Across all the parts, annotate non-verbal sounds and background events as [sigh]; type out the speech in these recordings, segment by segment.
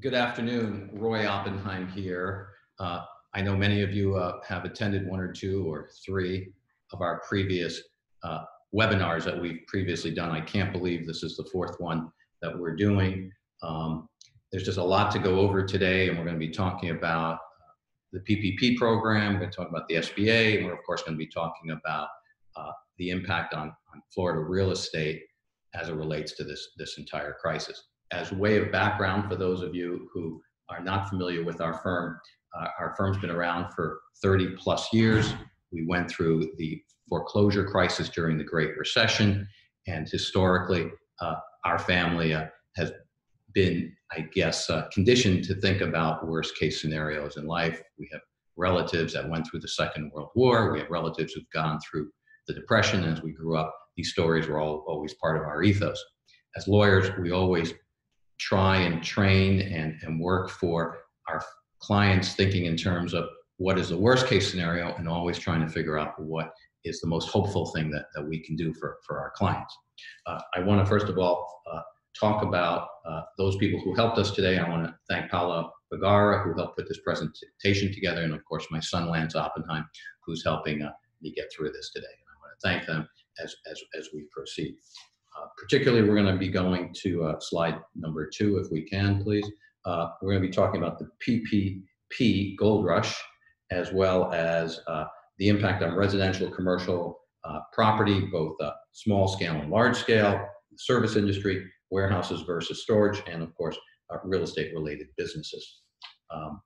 Good afternoon, Roy Oppenheim here. Uh, I know many of you uh, have attended one or two or three of our previous uh, webinars that we've previously done. I can't believe this is the fourth one that we're doing. Um, there's just a lot to go over today, and we're going to be talking about the PPP program, we're going to talk about the SBA, and we're of course going to be talking about uh, the impact on, on Florida real estate as it relates to this, this entire crisis. As way of background for those of you who are not familiar with our firm, uh, our firm's been around for 30 plus years. We went through the foreclosure crisis during the Great Recession, and historically, uh, our family uh, has been, I guess, uh, conditioned to think about worst case scenarios in life. We have relatives that went through the Second World War. We have relatives who've gone through the Depression. As we grew up, these stories were all, always part of our ethos. As lawyers, we always try and train and, and work for our clients thinking in terms of what is the worst case scenario and always trying to figure out what is the most hopeful thing that, that we can do for, for our clients. Uh, I want to first of all uh, talk about uh, those people who helped us today. I want to thank Paula Bagara, who helped put this presentation together, and of course my son Lance Oppenheim, who's helping uh, me get through this today. And I want to thank them as, as, as we proceed. Uh, particularly, we're going to be going to uh, slide number two, if we can, please. Uh, we're going to be talking about the PPP Gold Rush, as well as the impact on residential, commercial property, both small scale and large scale, service industry, warehouses versus storage, and of course, real estate related businesses. Um,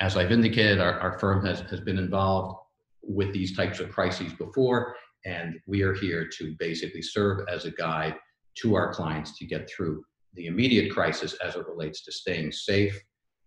as I've indicated, our, our firm has, has been involved with these types of crises before, and we are here to basically serve as a guide to our clients to get through the immediate crisis as it relates to staying safe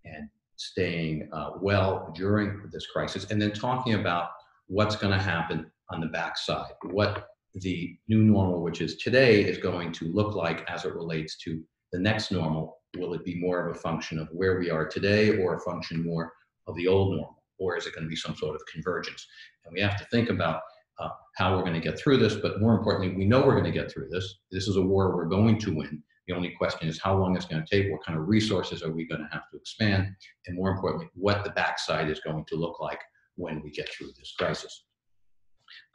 and staying uh, well during this crisis, and then talking about what's going to happen on the backside, what the new normal, which is today, is going to look like as it relates to the next normal. Will it be more of a function of where we are today or a function more of the old normal? Or is it going to be some sort of convergence? And we have to think about uh, how we're going to get through this, but more importantly, we know we're going to get through this. This is a war we're going to win. The only question is how long it's going to take, what kind of resources are we going to have to expand, and more importantly, what the backside is going to look like when we get through this crisis.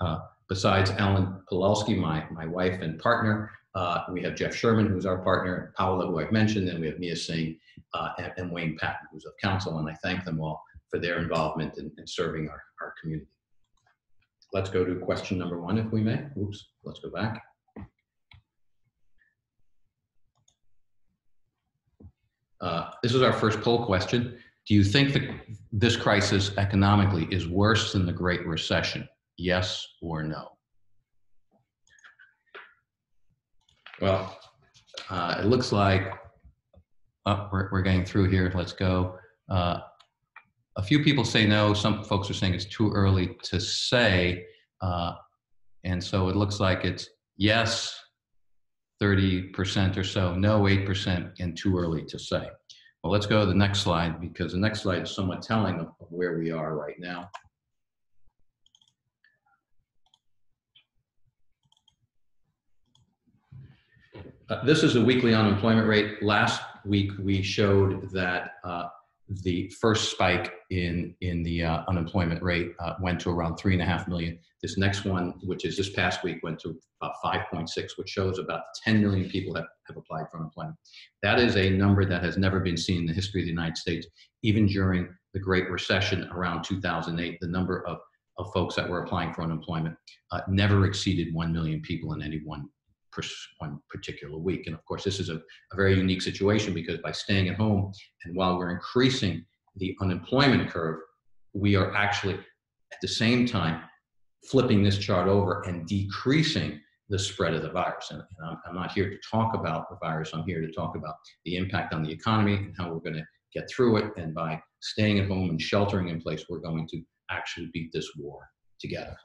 Uh, besides Alan Pawlowski, my, my wife and partner, uh, we have Jeff Sherman, who's our partner, Paola, who I've mentioned, and we have Mia Singh uh, and, and, Wayne Patton, who's of counsel, and I thank them all for their involvement in, in serving our, our community. Let's go to question number one, if we may. Oops, let's go back. Uh, this is our first poll question. Do you think that this crisis economically is worse than the Great Recession? Yes or no? Well, uh, it looks like oh, we're, we're getting through here. Let's go. Uh, a few people say no. Some folks are saying it's too early to say. Uh, and so it looks like it's yes, 30% or so, no, 8%, and too early to say. Well, let's go to the next slide because the next slide is somewhat telling of, where we are right now. Uh, this is a weekly unemployment rate. Last week we showed that uh, the first spike in in the uh, unemployment rate uh, went to around three and a half million. This next one, which is this past week, went to about 5.6, which shows about 10 million people have, have applied for unemployment. That is a number that has never been seen in the history of the United States. Even during the Great Recession around 2008, the number of, of folks that were applying for unemployment uh, never exceeded 1 million people in any one one particular week. And of course, this is a, a very unique situation because by staying at home and while we're increasing the unemployment curve, we are actually at the same time flipping this chart over and decreasing the spread of the virus. And, and I'm, I'm, not here to talk about the virus, I'm here to talk about the impact on the economy and how we're going to get through it. And by staying at home and sheltering in place, we're going to actually beat this war together.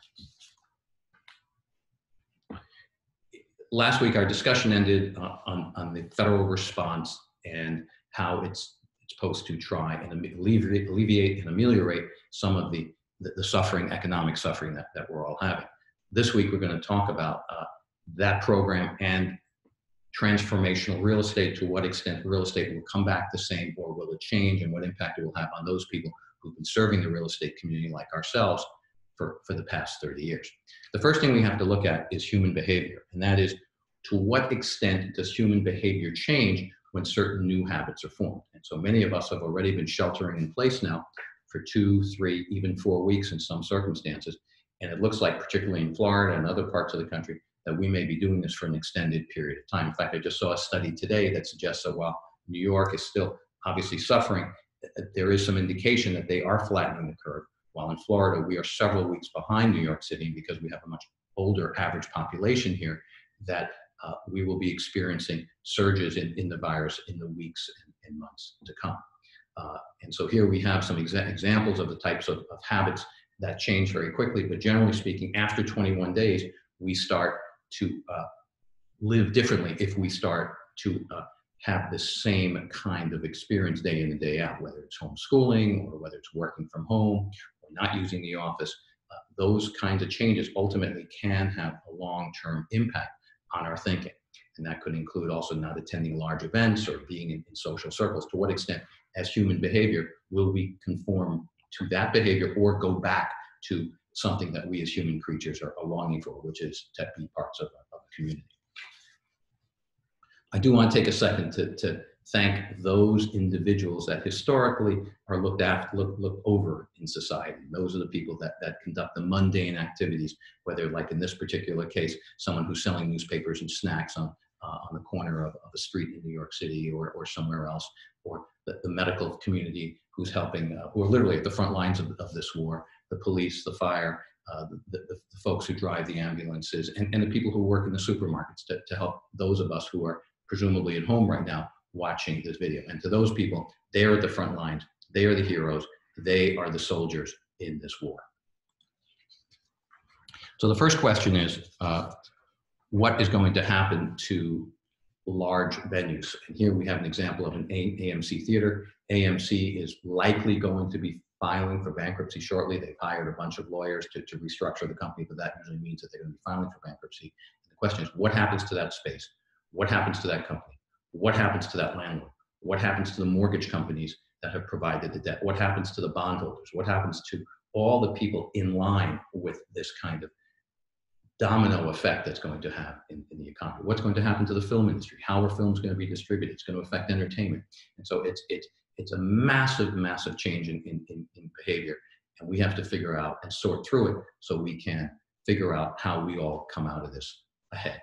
Last week our discussion ended uh, on, on the federal response and how it's, supposed to try and alleviate, alleviate and ameliorate some of the, the, the, suffering, economic suffering that, that we're all having. This week we're going to talk about uh, that program and transformational real estate, to what extent real estate will come back the same or will it change and what impact it will have on those people who've been serving the real estate community like ourselves for, for the past 30 years. The first thing we have to look at is human behavior, and that is to what extent does human behavior change when certain new habits are formed? And so many of us have already been sheltering in place now for two, three, even four weeks in some circumstances. And it looks like, particularly in Florida and other parts of the country, that we may be doing this for an extended period of time. In fact, I just saw a study today that suggests that while New York is still obviously suffering, uh, there is some indication that they are flattening the curve. While in Florida, we are several weeks behind New York City because we have a much older average population here, that uh, we will be experiencing surges in, in the virus in the weeks and, and months to come. Uh, and so here we have some exa examples of the types of, of habits that change very quickly, but generally speaking, after 21 days, we start to uh, live differently if we start to uh, have the same kind of experience day in and day out, whether it's homeschooling or whether it's working from home or not using the office. Uh, those kinds of changes ultimately can have a long-term impact on our thinking. And that could include also not attending large events or being in, in social circles. To what extent, as human behavior, will we conform to that behavior or go back to something that we as human creatures are, are longing for, which is to be parts of, of a community. I do want to take a second to, to thank those individuals that historically are looked after, look, looked over in society. Those are the people that, that conduct the mundane activities, whether like in this particular case, someone who's selling newspapers and snacks on, uh, on the corner of, of a street in New York City or, or somewhere else, or the, the medical community who's helping, uh, who are literally at the front lines of, of this war, the police, the fire, uh, the, the, the, folks who drive the ambulances, and, and the people who work in the supermarkets to, to help those of us who are presumably at home right now watching this video. And to those people, they are at the front lines. They are the heroes. They are the soldiers in this war. So the first question is, uh, what is going to happen to large venues? And here we have an example of an AMC theater. AMC is likely going to be filing for bankruptcy shortly. They've hired a bunch of lawyers to, to restructure the company, but that usually means that they're going to be filing for bankruptcy. And the question is, what happens to that space? What happens to that company? What happens to that landlord? What happens to the mortgage companies that have provided the debt? What happens to the bondholders? What happens to all the people in line with this kind of domino effect that's going to have in, in, the economy. What's going to happen to the film industry? How are films going to be distributed? It's going to affect entertainment. And so it's, it's, it's a massive, massive change in, in, in behavior. And we have to figure out and sort through it so we can figure out how we all come out of this ahead.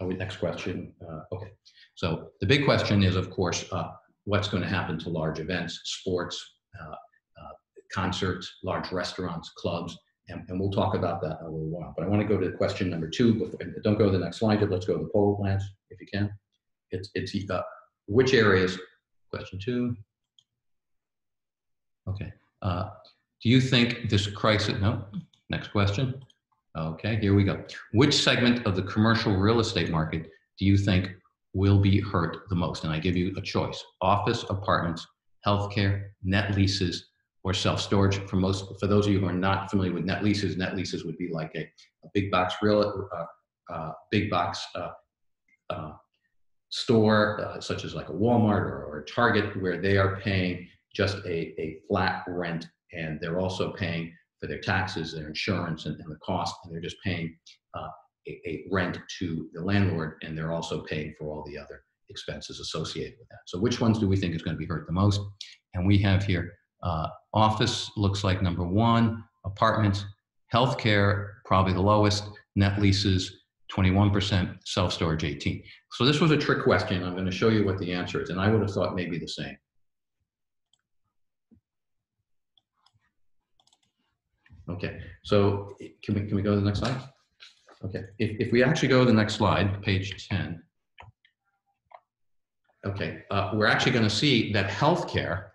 Oh, next question. Uh, okay. So the big question is, of course, uh, what's going to happen to large events, sports, uh, uh concerts, large restaurants, clubs, and, and, we'll talk about that in a little while. But I want to go to question number two. Before, don't go to the next slide. Let's go to the poll, Lance, if you can. It's, it's uh, which areas Question two. Okay. Do you think this crisis, no, next question. Okay, here we go. Which segment of the commercial real estate market do you think will be hurt the most? And I give you a choice, office, apartments, healthcare, net leases, or self-storage. For most, for those of you who are not familiar with net leases, net leases would be like a, a big box real, uh, uh, big box uh, uh store, uh, such as like a Walmart or, or, a Target, where they are paying just a, a flat rent and they're also paying for their taxes, their insurance, and, and the cost, and they're just paying uh, a, a, rent to the landlord, and they're also paying for all the other expenses associated with that. So, which ones do we think is going to be hurt the most? And we have here uh, office looks like number one, apartments, healthcare probably the lowest, net leases 21%, self-storage 18. So this was a trick question. I'm going to show you what the answer is, and I would have thought maybe the same. Okay, so can we, can we go to the next slide? Okay, if, if we actually go to the next slide, page 10. Okay, uh, we're actually going to see that healthcare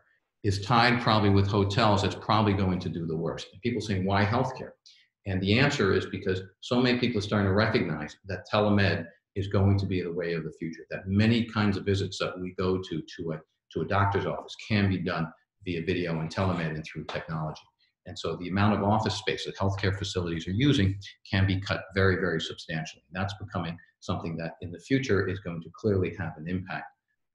is tied probably with hotels. It's probably going to do the worst. People saying, why healthcare? And the answer is because so many people are starting to recognize that telemed is going to be the way of the future, that many kinds of visits that we go to to a, to a doctor's office can be done via video and telemed and through technology. And so the amount of office space that healthcare facilities are using can be cut very, very substantially. And that's becoming something that in the future is going to clearly have an impact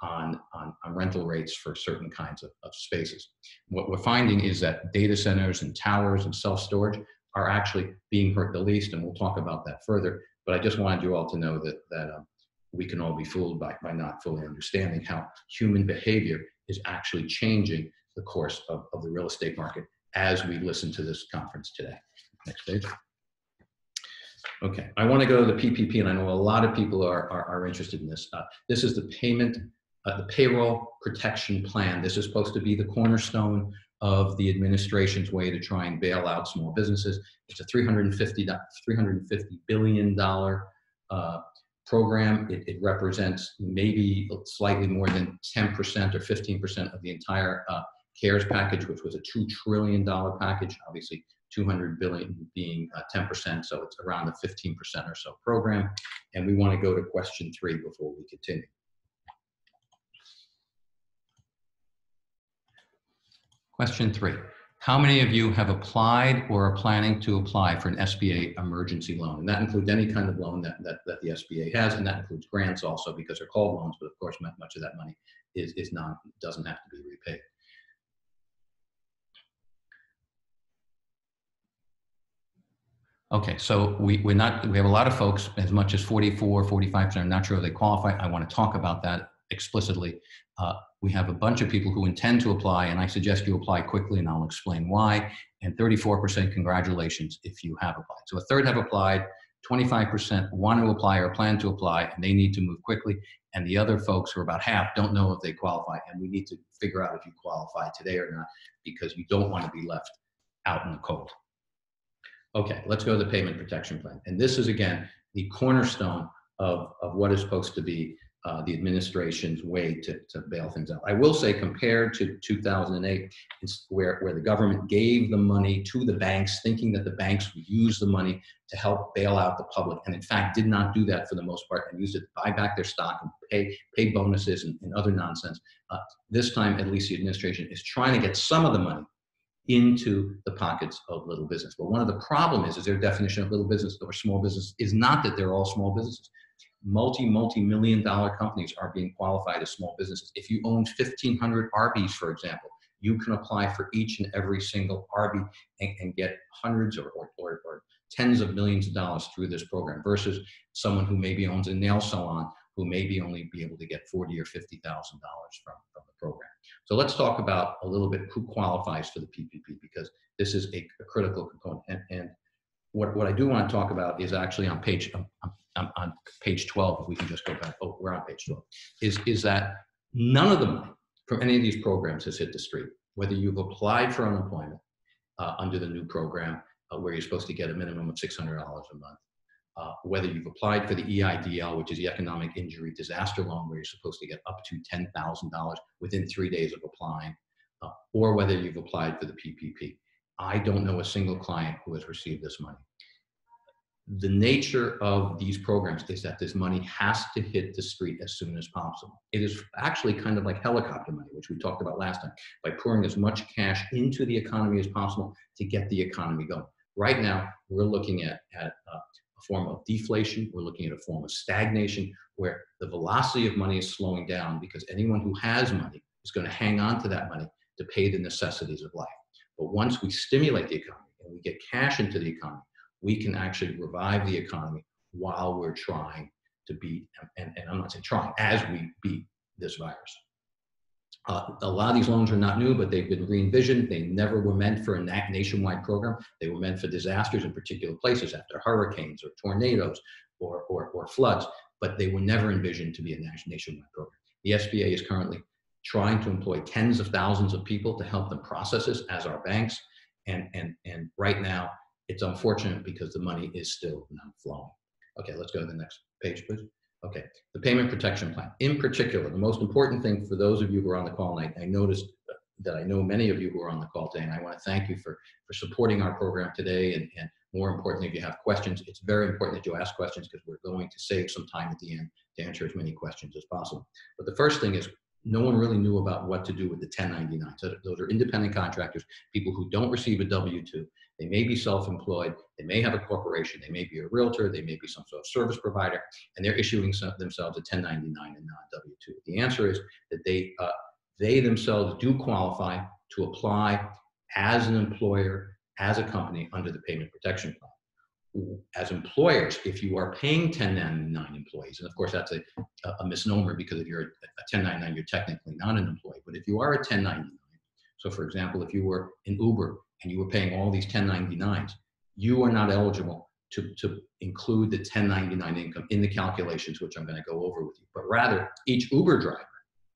on, on, on rental rates for certain kinds of, of spaces. What we're finding is that data centers and towers and self-storage are actually being hurt the least, and we'll talk about that further. But I just wanted you all to know that, that um, we can all be fooled by, by not fully understanding how human behavior is actually changing the course of, of the real estate market as we listen to this conference today. Next page. Okay, I want to go to the PPP, and I know a lot of people are, are, are interested in this. Uh, this is the payment uh, the payroll protection plan. This is supposed to be the cornerstone of the administration's way to try and bail out small businesses. It's a 350, $350 billion uh, program. It, it, represents maybe slightly more than 10% or 15% of the entire uh, CARES package, which was a $2 trillion package, obviously 200 billion being 10%, uh, so it's around the 15% or so program. And we want to go to question three before we continue. Question three. How many of you have applied or are planning to apply for an SBA emergency loan? And that includes any kind of loan that, that, that the SBA has, and that includes grants also because they're called loans, but of course much of that money is, is not, doesn't have to be repaid. Okay, so we, we're not, we have a lot of folks, as much as 44, 45%, I'm not sure if they qualify. I want to talk about that explicitly. Uh, we have a bunch of people who intend to apply, and I suggest you apply quickly, and I'll explain why. And 34% congratulations if you have applied. So a third have applied, 25% want to apply or plan to apply, and they need to move quickly. And the other folks, who are about half, don't know if they qualify, and we need to figure out if you qualify today or not, because you don't want to be left out in the cold. Okay, let's go to the payment protection plan. And this is, again, the cornerstone of, of what is supposed to be uh, the administration's way to, to bail things out. I will say, compared to 2008, where, where the government gave the money to the banks, thinking that the banks would use the money to help bail out the public, and in fact did not do that for the most part, and used it to buy back their stock and pay, pay bonuses and, and other nonsense. Uh, this time, at least the administration is trying to get some of the money into the pockets of little business. But one of the problem is, is their definition of little business or small business is not that they're all small businesses multi, multi-million dollar companies are being qualified as small businesses. If you own 1,500 Arby's, for example, you can apply for each and every single Arby and, and get hundreds or, or, or, or, tens of millions of dollars through this program versus someone who maybe owns a nail salon who maybe only be able to get 40 or $50,000 from, from the program. So let's talk about a little bit who qualifies for the PPP because this is a, a critical component. And, and what, what I do want to talk about is actually on page, um, um, on page 12, if we can just go back, oh, we're on page 12, is, is that none of the money from any of these programs has hit the street. Whether you've applied for unemployment uh, under the new program, uh, where you're supposed to get a minimum of $600 a month, uh, whether you've applied for the EIDL, which is the Economic Injury Disaster Loan, where you're supposed to get up to $10,000 within three days of applying, uh, or whether you've applied for the PPP. I don't know a single client who has received this money. The nature of these programs is that this money has to hit the street as soon as possible. It is actually kind of like helicopter money, which we talked about last time, by pouring as much cash into the economy as possible to get the economy going. Right now, we're looking at, at uh, form of deflation. We're looking at a form of stagnation where the velocity of money is slowing down because anyone who has money is going to hang on to that money to pay the necessities of life. But once we stimulate the economy and we get cash into the economy, we can actually revive the economy while we're trying to beat, and, and I'm not saying trying, as we beat this virus. Uh, a lot of these loans are not new, but they've been re-envisioned. They never were meant for a nationwide program. They were meant for disasters in particular places after hurricanes or tornadoes or, or, or floods, but they were never envisioned to be a nationwide program. The SBA is currently trying to employ tens of thousands of people to help them process this as our banks. And, and, and right now, it's unfortunate because the money is still not flowing. Okay, let's go to the next page, please. Okay, the payment protection plan. In particular, the most important thing for those of you who are on the call, and I, I noticed that I know many of you who are on the call today, and I want to thank you for, for supporting our program today. And, and more importantly, if you have questions, it's very important that you ask questions because we're going to save some time at the end to answer as many questions as possible. But the first thing is no one really knew about what to do with the 1099. So those are independent contractors, people who don't receive a W-2. They may be self-employed, they may have a corporation, they may be a realtor, they may be some sort of service provider, and they're issuing some, themselves a 1099 and not W-2. The answer is that they, uh, they themselves do qualify to apply as an employer, as a company under the payment protection plan as employers, if you are paying 1099 employees, and of course that's a, a misnomer because if you're a 1099, you're technically not an employee. But if you are a 1099, so for example, if you were in Uber and you were paying all these 1099s, you are not eligible to, to include the 1099 income in the calculations, which I'm going to go over with you. But rather, each Uber driver,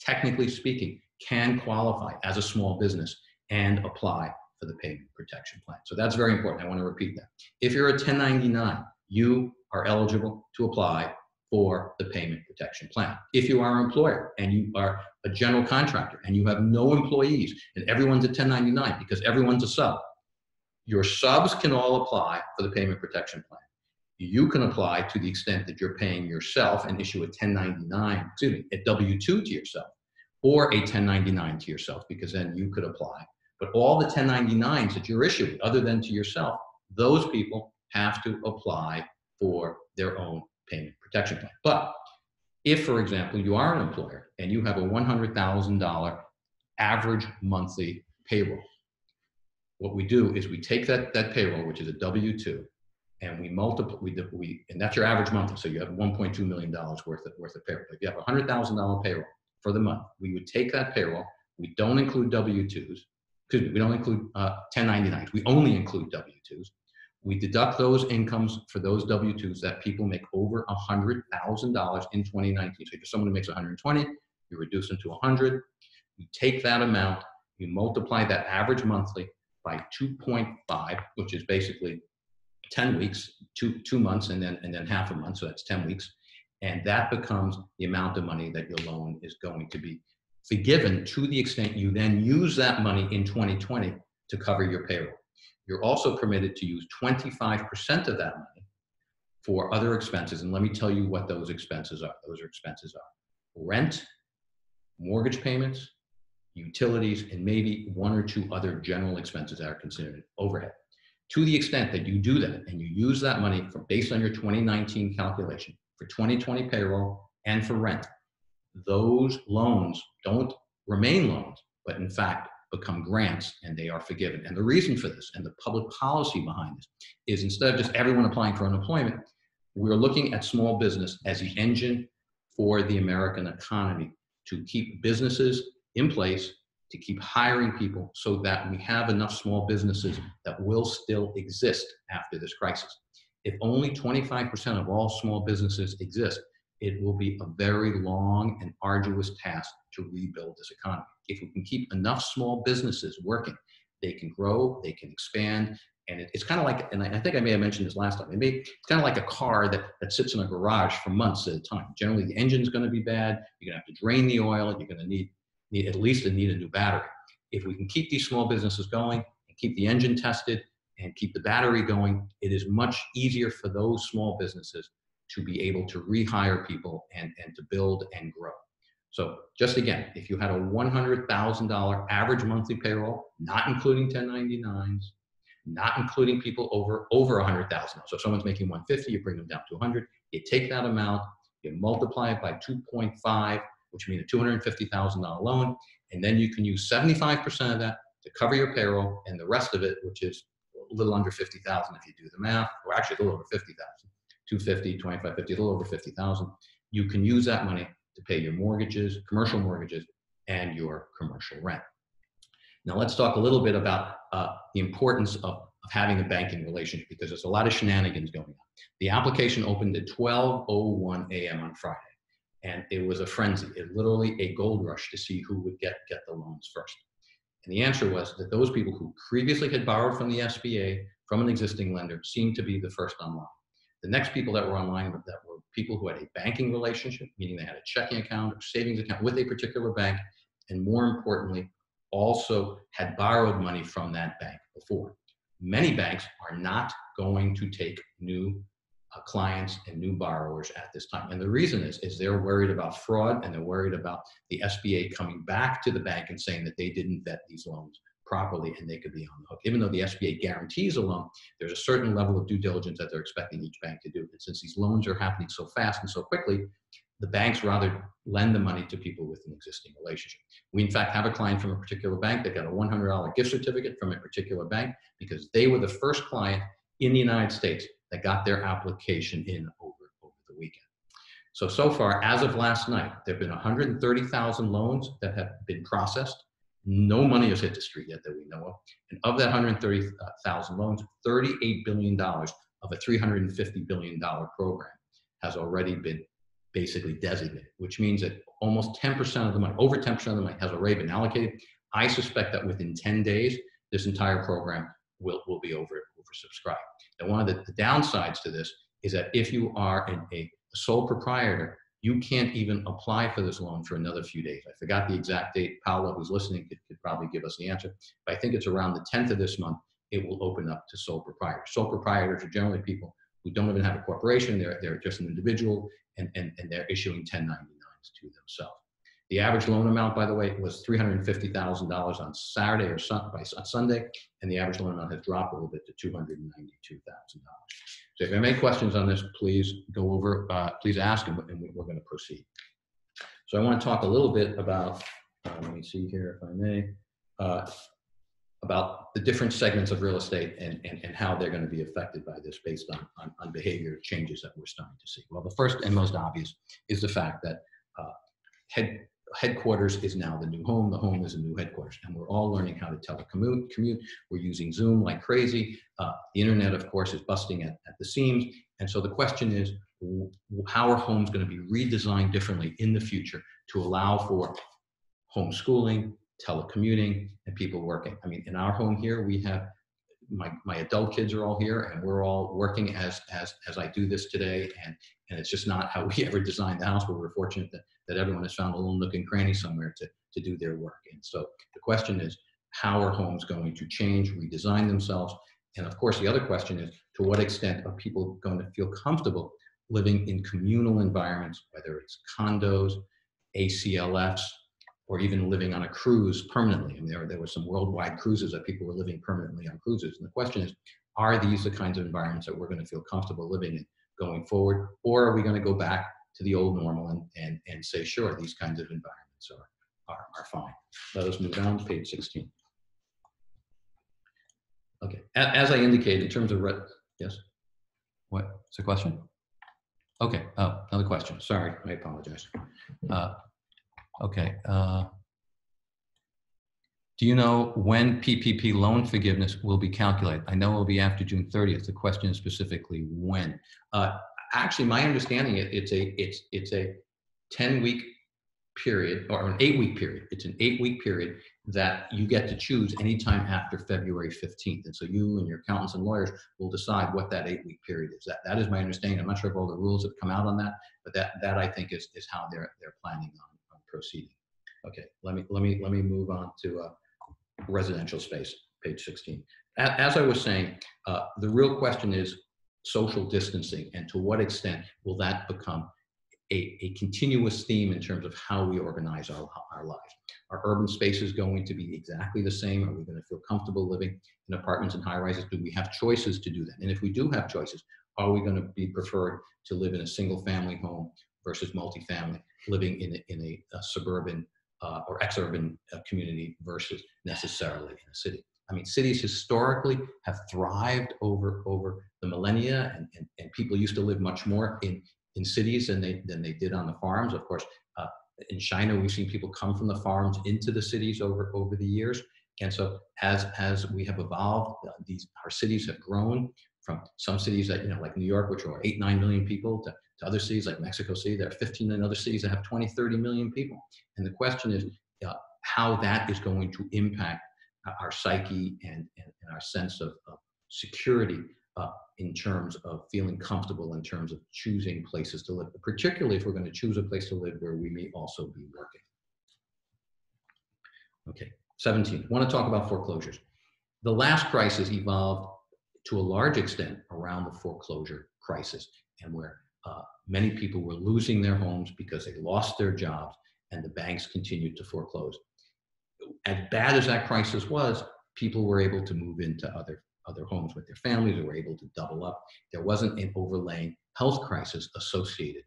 technically speaking, can qualify as a small business and apply for the payment protection plan. So that's very important. I want to repeat that. If you're a 1099, you are eligible to apply for the payment protection plan. If you are an employer and you are a general contractor and you have no employees and everyone's a 1099 because everyone's a sub, your subs can all apply for the payment protection plan. You can apply to the extent that you're paying yourself and issue a 1099, excuse me, a W-2 to yourself or a 1099 to yourself because then you could apply but all the 1099s that you're issuing, other than to yourself, those people have to apply for their own payment protection plan. But if, for example, you are an employer and you have a $100,000 average monthly payroll, what we do is we take that, that payroll, which is a W-2, and we multiply, we, we, and that's your average monthly. So you have $1.2 million worth of, worth of payroll. If you have a $100,000 payroll for the month, we would take that payroll, we don't include W-2s, excuse me, we don't include uh, 1099s. We only include W-2s. We deduct those incomes for those W-2s that people make over $100,000 in 2019. So if someone who makes 120, you reduce them to 100. You take that amount, you multiply that average monthly by 2.5, which is basically 10 weeks, two, two months, and then, and then half a month, so that's 10 weeks. And that becomes the amount of money that your loan is going to be forgiven to the extent you then use that money in 2020 to cover your payroll. You're also permitted to use 25% of that money for other expenses. And let me tell you what those expenses are. Those are expenses are rent, mortgage payments, utilities, and maybe one or two other general expenses that are considered overhead. To the extent that you do that and you use that money for, based on your 2019 calculation for 2020 payroll and for rent, those loans don't remain loans, but in fact become grants and they are forgiven. And the reason for this and the public policy behind this is instead of just everyone applying for unemployment, we're looking at small business as the engine for the American economy to keep businesses in place, to keep hiring people so that we have enough small businesses that will still exist after this crisis. If only 25% of all small businesses exist, it will be a very long and arduous task to rebuild this economy. If we can keep enough small businesses working, they can grow, they can expand, and it, it's kind of like, and I think I may have mentioned this last time, it may, it's kind of like a car that, that sits in a garage for months at a time. Generally, the engine's going to be bad, you're going to have to drain the oil, you're going to need, need at least need a new battery. If we can keep these small businesses going and keep the engine tested and keep the battery going, it is much easier for those small businesses to be able to rehire people and, and to build and grow. So just again, if you had a $100,000 average monthly payroll, not including 1099s, not including people over over 100,000. So if someone's making 150, you bring them down to 100. You take that amount, you multiply it by 2.5, which means a $250,000 loan, and then you can use 75% of that to cover your payroll, and the rest of it, which is a little under 50,000 if you do the math, or actually a little over 50,000, 250, 25, 50, a little over 50,000. You can use that money to pay your mortgages, commercial mortgages, and your commercial rent. Now let's talk a little bit about uh, the importance of, of having a banking relationship because there's a lot of shenanigans going on. The application opened at 12.01 a.m. on Friday, and it was a frenzy. It literally a gold rush to see who would get, get the loans first. And the answer was that those people who previously had borrowed from the SBA from an existing lender seemed to be the first online. The next people that were online that were people who had a banking relationship, meaning they had a checking account or savings account with a particular bank, and more importantly, also had borrowed money from that bank before. Many banks are not going to take new uh, clients and new borrowers at this time. And the reason is, is they're worried about fraud and they're worried about the SBA coming back to the bank and saying that they didn't vet these loans properly and they could be on the hook. Even though the SBA guarantees a loan, there's a certain level of due diligence that they're expecting each bank to do. And since these loans are happening so fast and so quickly, the banks rather lend the money to people with an existing relationship. We, in fact, have a client from a particular bank that got a $100 gift certificate from a particular bank because they were the first client in the United States that got their application in over, over the weekend. So, so far, as of last night, there have been 130,000 loans that have been processed. No money has hit the street yet that we know of. And of that 130,000 loans, $38 billion of a $350 billion program has already been basically designated, which means that almost 10% of the money, over 10% of the money has already been allocated. I suspect that within 10 days, this entire program will, will be over, oversubscribed. And one of the, the downsides to this is that if you are an, a sole proprietor, you can't even apply for this loan for another few days. I forgot the exact date. Paula, who's listening, could, could probably give us the answer. But I think it's around the 10th of this month, it will open up to sole proprietors. Sole proprietors are generally people who don't even have a corporation. They're, they're just an individual and, and, and they're issuing 1099s to themselves. The average loan amount, by the way, was $350,000 on Saturday or by, on Sunday, and the average loan amount has dropped a little bit to $292,000. So if you have any questions on this, please go over, uh, please ask, them, and we're going to proceed. So I want to talk a little bit about, uh, let me see here if I may, uh, about the different segments of real estate and, and, and how they're going to be affected by this based on, on, on, behavior changes that we're starting to see. Well, the first and most obvious is the fact that uh, head, headquarters is now the new home. The home is a new headquarters. And we're all learning how to telecommute. Commute. We're using Zoom like crazy. Uh, the internet, of course, is busting at, at the seams. And so the question is, how are homes going to be redesigned differently in the future to allow for homeschooling, telecommuting, and people working. I mean, in our home here, we have my, my adult kids are all here and we're all working as, as, as I do this today. And, and it's just not how [laughs] we ever designed the house, but we're fortunate that, that everyone has found a little nook and cranny somewhere to, to do their work. And so the question is, how are homes going to change, redesign themselves? And of course, the other question is, to what extent are people going to feel comfortable living in communal environments, whether it's condos, ACLFs, or even living on a cruise permanently. I mean, there, there were some worldwide cruises that people were living permanently on cruises. And the question is, are these the kinds of environments that we're going to feel comfortable living in going forward? Or are we going to go back to the old normal and, and, and say, sure, these kinds of environments are, are, are fine. Let us move down to page 16. Okay, as I indicated, in terms of, yes? What's the question? Okay, oh, another question. Sorry, I apologize. Uh, Okay. Uh, do you know when PPP loan forgiveness will be calculated? I know it will be after June 30th. The question is specifically when. Uh, actually, my understanding it, it's a it's it's a 10 week period or an eight week period. It's an eight week period that you get to choose anytime after February 15th. And so you and your accountants and lawyers will decide what that eight week period is. That, that is my understanding. I'm not sure if all the rules have come out on that, but that, that I think is, is how they're, they're planning on proceeding. Okay, let me let me let me move on to uh, residential space, page 16. As I was saying, uh, the real question is social distancing and to what extent will that become a, a continuous theme in terms of how we organize our, our lives. Are urban spaces going to be exactly the same? Are we going to feel comfortable living in apartments and high rises? Do we have choices to do that? And if we do have choices, are we going to be preferred to live in a single family home versus multifamily? living in a, in a, a suburban uh, or exurban uh, community versus necessarily in a city. I mean, cities historically have thrived over over the millennia, and, and, and people used to live much more in, in cities than they than they did on the farms. Of course, uh, in China, we've seen people come from the farms into the cities over over the years, and so as as we have evolved, uh, these our cities have grown from some cities that you know like New York, which are eight nine million people, to to other cities like Mexico City. There are 15 in other cities that have 20, 30 million people. And the question is uh, how that is going to impact our psyche and, and, and our sense of, of security uh, in terms of feeling comfortable in terms of choosing places to live, particularly if we're going to choose a place to live where we may also be working. Okay, 17. I want to talk about foreclosures. The last crisis evolved to a large extent around the foreclosure crisis and where uh, many people were losing their homes because they lost their jobs and the banks continued to foreclose. As bad as that crisis was, people were able to move into other, other homes with their families, they were able to double up. There wasn't an overlaying health crisis associated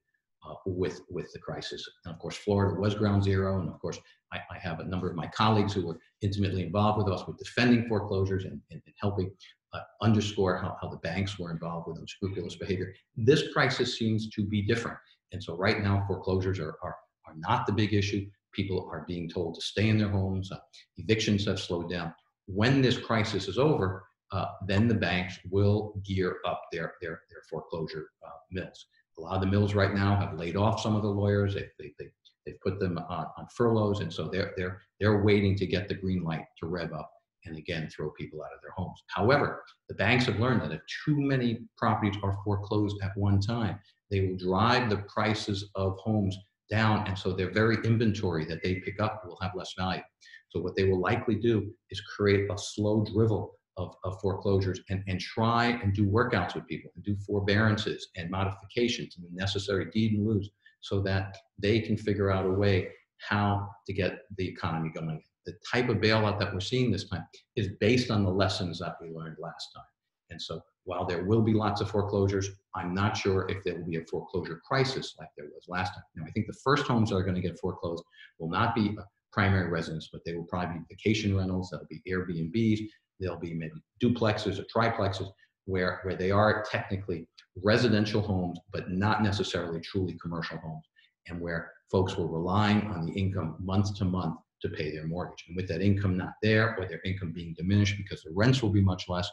uh, with, with the crisis. And of course, Florida was ground zero. And of course, I, I, have a number of my colleagues who were intimately involved with us with defending foreclosures and, and, and helping uh, underscore how, how the banks were involved with unscrupulous behavior. This crisis seems to be different. And so right now, foreclosures are, are, are not the big issue. People are being told to stay in their homes. Uh, evictions have slowed down. When this crisis is over, uh, then the banks will gear up their, their, their foreclosure uh, mills. A lot of the mills right now have laid off some of the lawyers. They, they, they, they've put them on, on furloughs. And so they're, they're, they're waiting to get the green light to rev up and again throw people out of their homes. However, the banks have learned that if too many properties are foreclosed at one time, they will drive the prices of homes down, and so their very inventory that they pick up will have less value. So what they will likely do is create a slow drivel of, of foreclosures and, and try and do workouts with people and do forbearances and modifications and the necessary deed in lieu so that they can figure out a way how to get the economy going the type of bailout that we're seeing this time is based on the lessons that we learned last time. And so while there will be lots of foreclosures, I'm not sure if there will be a foreclosure crisis like there was last time. Now, I think the first homes that are going to get foreclosed will not be primary residence, but they will probably be vacation rentals, that'll be Airbnbs, there'll be maybe duplexes or triplexes where, where they are technically residential homes, but not necessarily truly commercial homes, and where folks were relying on the income month to month to pay their mortgage. And with that income not there or their income being diminished because the rents will be much less,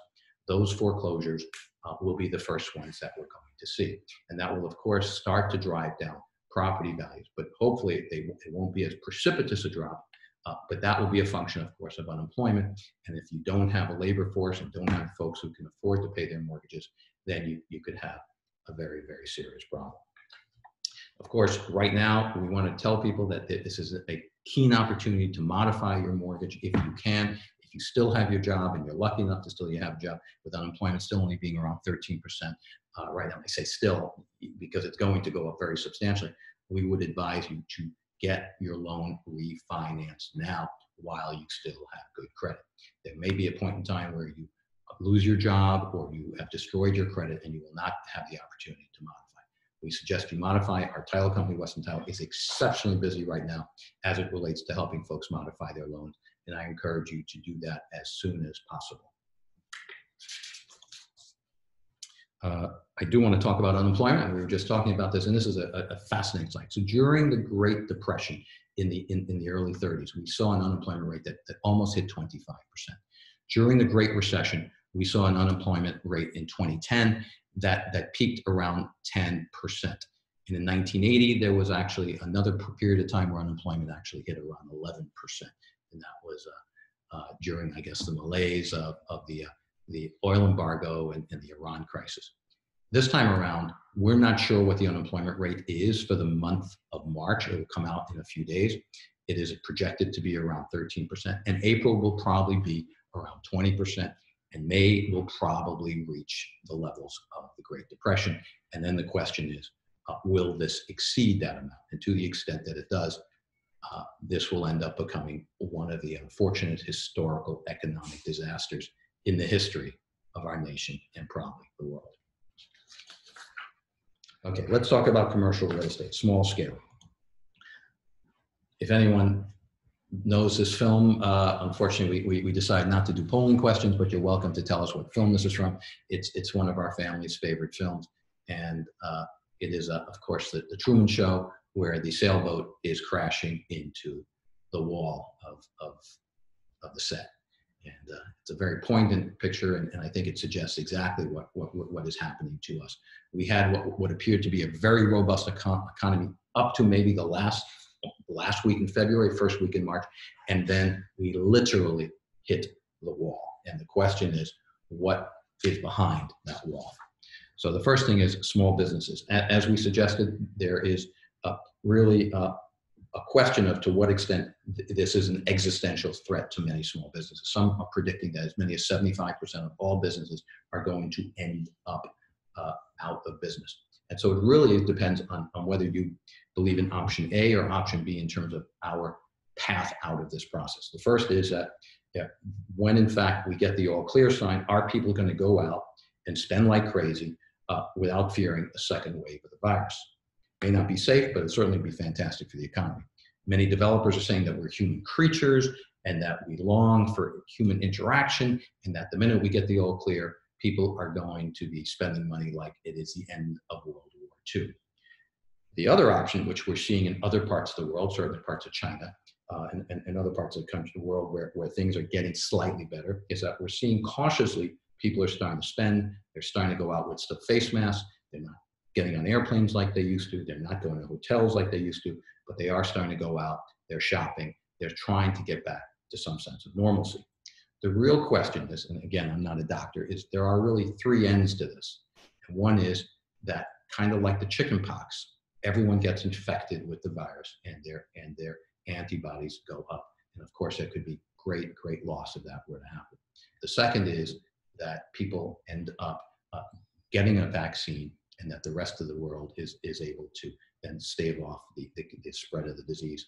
those foreclosures uh, will be the first ones that we're going to see. And that will, of course, start to drive down property values. But hopefully, they, it won't be as precipitous a drop. Uh, but that will be a function, of course, of unemployment. And if you don't have a labor force and don't have folks who can afford to pay their mortgages, then you, you could have a very, very serious problem. Of course, right now, we want to tell people that this is a keen opportunity to modify your mortgage if you can. If you still have your job and you're lucky enough to still have a job with unemployment still only being around 13% uh, right now, I say still because it's going to go up very substantially, we would advise you to get your loan refinanced now while you still have good credit. There may be a point in time where you lose your job or you have destroyed your credit and you will not have the opportunity to modify. We suggest you modify. Our title company, Western Title, is exceptionally busy right now as it relates to helping folks modify their loans. And I encourage you to do that as soon as possible. Uh, I do want to talk about unemployment. We were just talking about this, and this is a, a fascinating slide. So during the Great Depression in the, in, in the early 30s, we saw an unemployment rate that, that almost hit 25%. During the Great Recession, we saw an unemployment rate in 2010 that, that peaked around 10%. And in 1980, there was actually another period of time where unemployment actually hit around 11%. And that was uh, uh, during, I guess, the malaise of, of the, uh, the oil embargo and, and the Iran crisis. This time around, we're not sure what the unemployment rate is for the month of March. It will come out in a few days. It is projected to be around 13%, and April will probably be around 20% and May will probably reach the levels of the Great Depression. And then the question is, uh, will this exceed that amount? And to the extent that it does, uh, this will end up becoming one of the unfortunate historical economic disasters in the history of our nation and probably the world. Okay, let's talk about commercial real estate, small scale. If anyone knows this film. Uh, unfortunately, we, we, we decided not to do polling questions, but you're welcome to tell us what film this is from. It's, it's one of our family's favorite films. And uh, it is, uh, of course, the, the Truman Show, where the sailboat is crashing into the wall of, of, of the set. And uh, it's a very poignant picture, and, and, I think it suggests exactly what, what, what is happening to us. We had what, what appeared to be a very robust econ economy up to maybe the last last week in February, first week in March, and then we literally hit the wall. And the question is, what is behind that wall? So the first thing is small businesses. As we suggested, there is a really a, a question of to what extent this is an existential threat to many small businesses. Some are predicting that as many as 75% of all businesses are going to end up uh, out of business. And so it really depends on, on whether you believe in option A or option B in terms of our path out of this process. The first is that yeah, when in fact we get the all clear sign, are people going to go out and spend like crazy uh, without fearing a second wave of the virus? May not be safe, but it certainly be fantastic for the economy. Many developers are saying that we're human creatures and that we long for human interaction, and that the minute we get the all clear, people are going to be spending money like it is the end of World War II. The other option, which we're seeing in other parts of the world, certainly parts of China uh, and, and, and, other parts of the country, the world where, where things are getting slightly better, is that we're seeing cautiously people are starting to spend. They're starting to go out with stuff face masks. They're not getting on airplanes like they used to. They're not going to hotels like they used to, but they are starting to go out. They're shopping. They're trying to get back to some sense of normalcy. The real question is, and again, I'm not a doctor, is there are really three ends to this. And one is that kind of like the chicken pox, everyone gets infected with the virus and their and their antibodies go up. And of course, there could be great, great loss if that were to happen. The second is that people end up uh, getting a vaccine and that the rest of the world is, is able to then stave off the, the, the spread of the disease.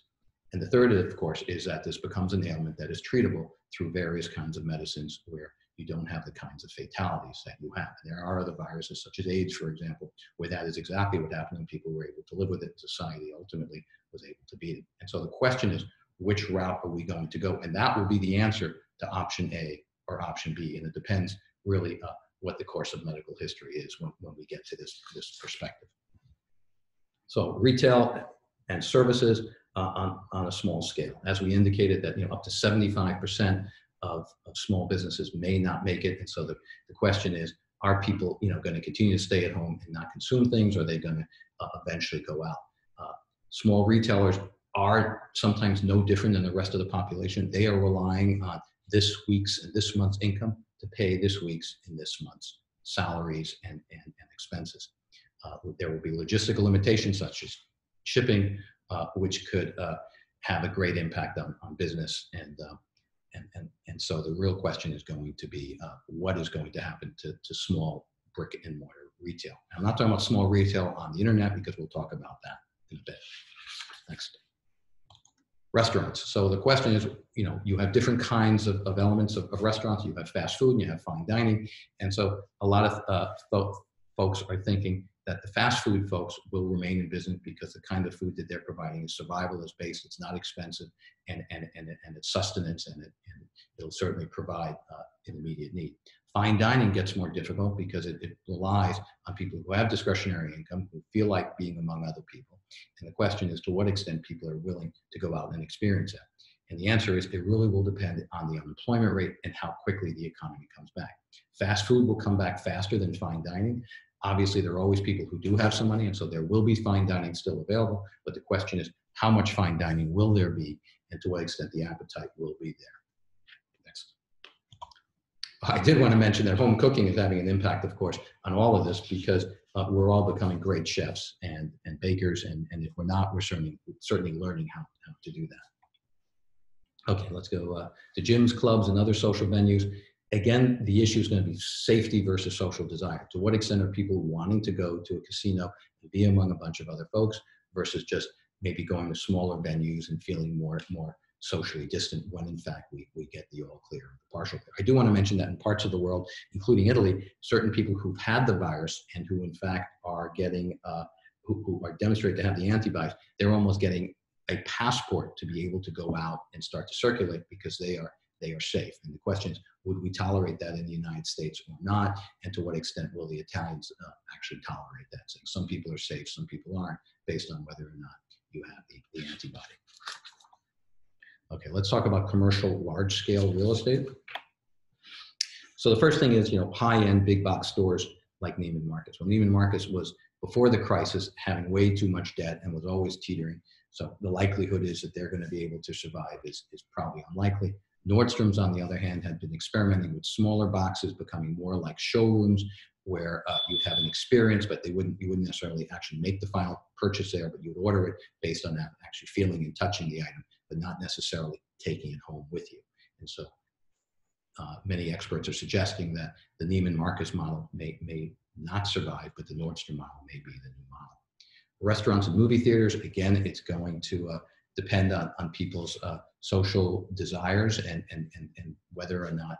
And the third, of course, is that this becomes an ailment that is treatable through various kinds of medicines where you don't have the kinds of fatalities that you have. There are other viruses, such as AIDS, for example, where that is exactly what happened and people were able to live with it. Society ultimately was able to beat it. And so the question is, which route are we going to go? And that will be the answer to option A or option B. And it depends really uh, what the course of medical history is when, when we get to this, this perspective. So retail and services uh, on, on a small scale. As we indicated that you know up to 75% of, of small businesses may not make it. And so the, the question is, are people you know going to continue to stay at home and not consume things? Or are they going to uh, eventually go out? Uh, small retailers are sometimes no different than the rest of the population. They are relying on this week's and this month's income to pay this week's and this month's salaries and, and, and expenses. Uh, there will be logistical limitations such as shipping, uh, which could uh, have a great impact on, on business. And, uh, and, and, and so the real question is going to be uh, what is going to happen to, to small brick and mortar retail. I'm not talking about small retail on the internet because we'll talk about that in a bit. Next restaurants. So the question is, you know, you have different kinds of, of elements of, of, restaurants. You have fast food and you have fine dining. And so a lot of uh, fo folks are thinking that the fast food folks will remain in business because the kind of food that they're providing is survival is based, it's not expensive, and, and, and, and it's sustenance, and, it, it'll certainly provide uh, an immediate need. Fine dining gets more difficult because it, it relies on people who have discretionary income, who feel like being among other people. And the question is to what extent people are willing to go out and experience that. And the answer is it really will depend on the unemployment rate and how quickly the economy comes back. Fast food will come back faster than fine dining. Obviously, there are always people who do have some money, and so there will be fine dining still available. But the question is, how much fine dining will there be, and to what extent the appetite will be there? Next. I did want to mention that home cooking is having an impact, of course, on all of this because uh, we're all becoming great chefs and, and bakers. And, and if we're not, we're certainly, certainly learning how, how to do that. Okay, let's go uh, to gyms, clubs, and other social venues. Again, the issue is going to be safety versus social desire. To what extent are people wanting to go to a casino and be among a bunch of other folks versus just maybe going to smaller venues and feeling more, more socially distant when in fact we, we get the all clear, the partial clear. I do want to mention that in parts of the world, including Italy, certain people who've had the virus and who in fact are getting, uh, who, who are demonstrated to have the antibodies, they're almost getting a passport to be able to go out and start to circulate because they are they are safe. And the question is, would we tolerate that in the United States or not? And to what extent will the Italians uh, actually tolerate that? So some people are safe, some people aren't, based on whether or not you have the, the antibody. Okay, let's talk about commercial large scale real estate. So the first thing is, you know, high-end big box stores like Neiman Marcus. Well, Neiman Marcus was before the crisis having way too much debt and was always teetering. So the likelihood is that they're going to be able to survive is, is probably unlikely. Nordstrom's, on the other hand, had been experimenting with smaller boxes, becoming more like showrooms where uh, you'd have an experience, but they wouldn't you wouldn't necessarily actually make the final purchase there, but you'd order it based on that actually feeling and touching the item but not necessarily taking it home with you. And so uh, many experts are suggesting that the Neiman Marcus model may, may not survive, but the Nordstrom model may be the new model. Restaurants and movie theaters, again, it's going to uh, depend on, on people's uh, social desires and, and, and, and whether or not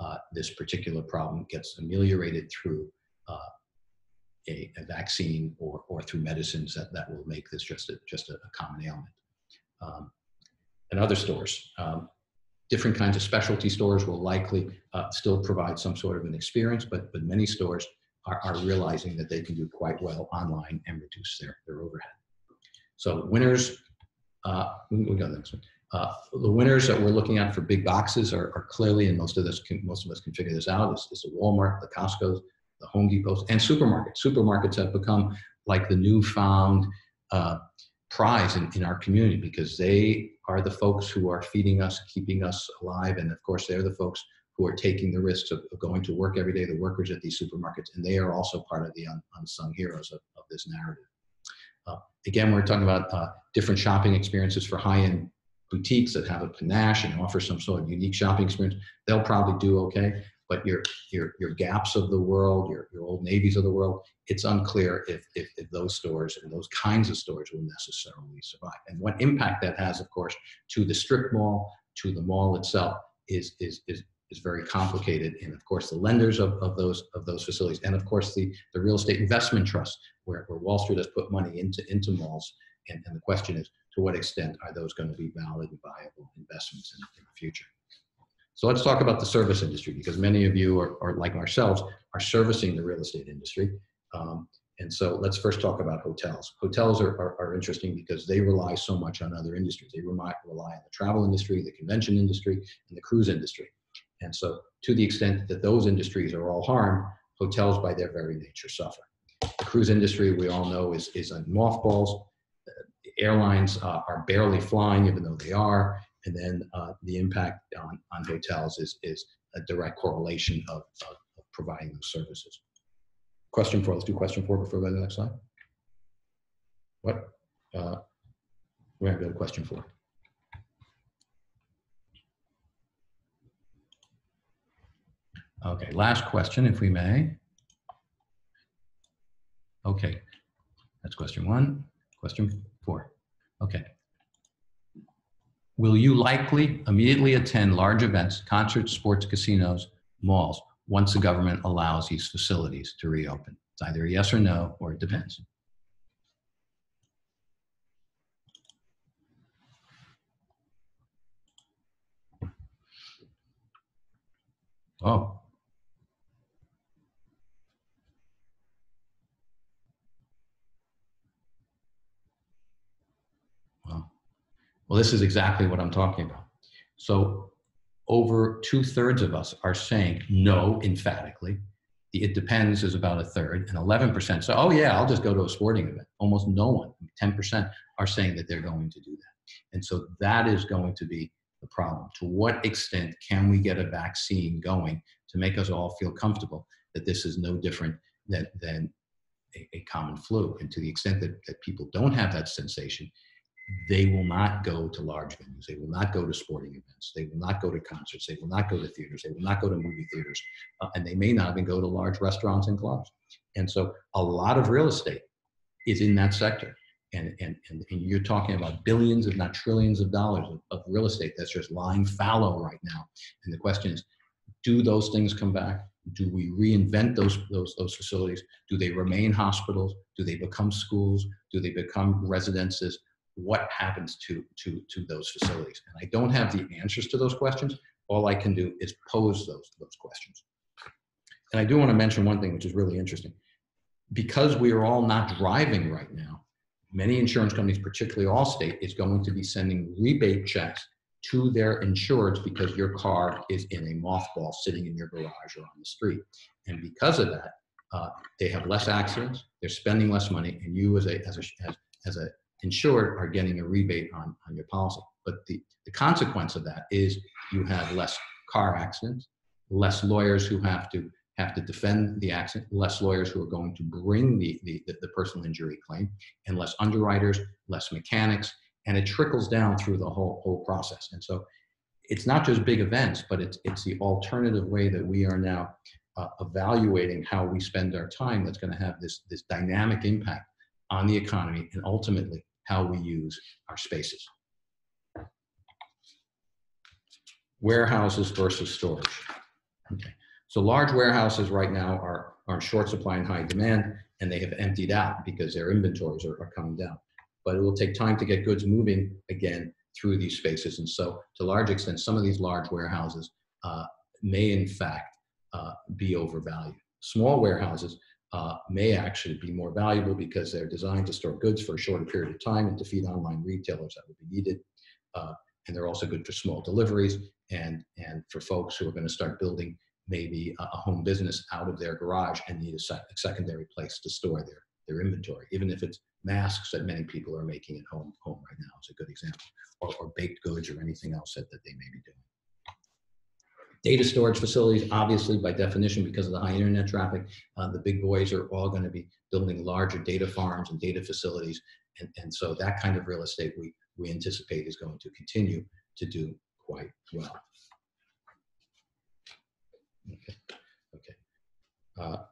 uh, this particular problem gets ameliorated through uh, a, a, vaccine or, or through medicines that, that will make this just a, just a, a common ailment. Um, and other stores, um, different kinds of specialty stores will likely uh, still provide some sort of an experience, but, but many stores are, are realizing that they can do quite well online and reduce their, their overhead. So winners, uh, we go to the next one. Uh, the winners that we're looking at for big boxes are, are clearly, and most of this, can, most of us can figure this out, is, is the Walmart, the Costco's, the Home Depots, and supermarkets. Supermarkets have become like the newfound uh, prize in, in our community because they are the folks who are feeding us, keeping us alive, and of course, they're the folks who are taking the risks of, of going to work every day, the workers at these supermarkets, and they are also part of the un, unsung heroes of, of this narrative. Uh, again, we're talking about uh, different shopping experiences for high-end boutiques that have a panache and offer some sort of unique shopping experience. They'll probably do okay but your your your gaps of the world, your your old navies of the world, it's unclear if, if, if those stores and those kinds of stores will necessarily survive. And what impact that has, of course, to the strip mall, to the mall itself, is is is is very complicated. And of course, the lenders of, of those of those facilities, and of course the, the real estate investment trust, where, where Wall Street has put money into into malls. And, and the question is, to what extent are those going to be valid and viable investments in, in the future? So let's talk about the service industry because many of you are, are like ourselves are servicing the real estate industry. Um, and so let's first talk about hotels. Hotels are, are, are, interesting because they rely so much on other industries. They rely, rely on the travel industry, the convention industry, and the cruise industry. And so to the extent that those industries are all harmed, hotels by their very nature suffer. The cruise industry, we all know, is, is on mothballs. Airlines uh, are barely flying, even though they are and then uh, the impact on, on hotels is, is a direct correlation of, of, of providing those services. Question four, let's do question four before we go to the next slide. What? Uh, we're gonna go to question four. Okay, last question, if we may. Okay, that's question one. Question. Okay. Will you likely immediately attend large events, concerts, sports, casinos, malls, once the government allows these facilities to reopen? It's either yes or no, or it depends. Oh, Well, this is exactly what I'm talking about. So over two thirds of us are saying no emphatically. The it depends is about a third, and 11% say, oh, yeah, I'll just go to a sporting event. Almost no one, 10%, are saying that they're going to do that. And so that is going to be the problem. To what extent can we get a vaccine going to make us all feel comfortable that this is no different than, than a, a common flu? And to the extent that, that people don't have that sensation, they will not go to large venues. They will not go to sporting events. They will not go to concerts. They will not go to theaters. They will not go to movie theaters. Uh, and they may not even go to large restaurants and clubs. And so a lot of real estate is in that sector. And, and, and, and you're talking about billions, if not trillions of dollars of, of real estate that's just lying fallow right now. And the question is, do those things come back? Do we reinvent those, those, those facilities? Do they remain hospitals? Do they become schools? Do they become residences? What happens to, to, to those facilities? And I don't have the answers to those questions. All I can do is pose those, those questions. And I do want to mention one thing, which is really interesting. Because we are all not driving right now, many insurance companies, particularly Allstate, is going to be sending rebate checks to their insureds because your car is in a mothball sitting in your garage or on the street. And because of that, uh, they have less accidents, they're spending less money, and you as a, as a, as, as a insured are getting a rebate on, on your policy. But the, the consequence of that is you have less car accidents, less lawyers who have to have to defend the accident, less lawyers who are going to bring the, the, the personal injury claim, and less underwriters, less mechanics, and it trickles down through the whole, whole process. And so it's not just big events, but it's, it's the alternative way that we are now uh, evaluating how we spend our time that's going to have this, this dynamic impact on the economy and ultimately how we use our spaces. Warehouses versus storage. Okay. So large warehouses right now are, are short supply and high demand, and they have emptied out because their inventories are, are coming down. But it will take time to get goods moving again through these spaces. And so to a large extent, some of these large warehouses uh, may in fact uh, be overvalued. Small warehouses uh, may actually be more valuable because they're designed to store goods for a shorter period of time and to feed online retailers that would be needed. Uh, and they're also good for small deliveries and, and for folks who are going to start building maybe a, a home business out of their garage and need a, sec a, secondary place to store their, their inventory, even if it's masks that many people are making at home, home right now is a good example, or, or baked goods or anything else that, that they may be doing. Data storage facilities, obviously, by definition, because of the high internet traffic, uh, the big boys are all going to be building larger data farms and data facilities. And, and so that kind of real estate we, we anticipate is going to continue to do quite well. Okay. Okay. Uh,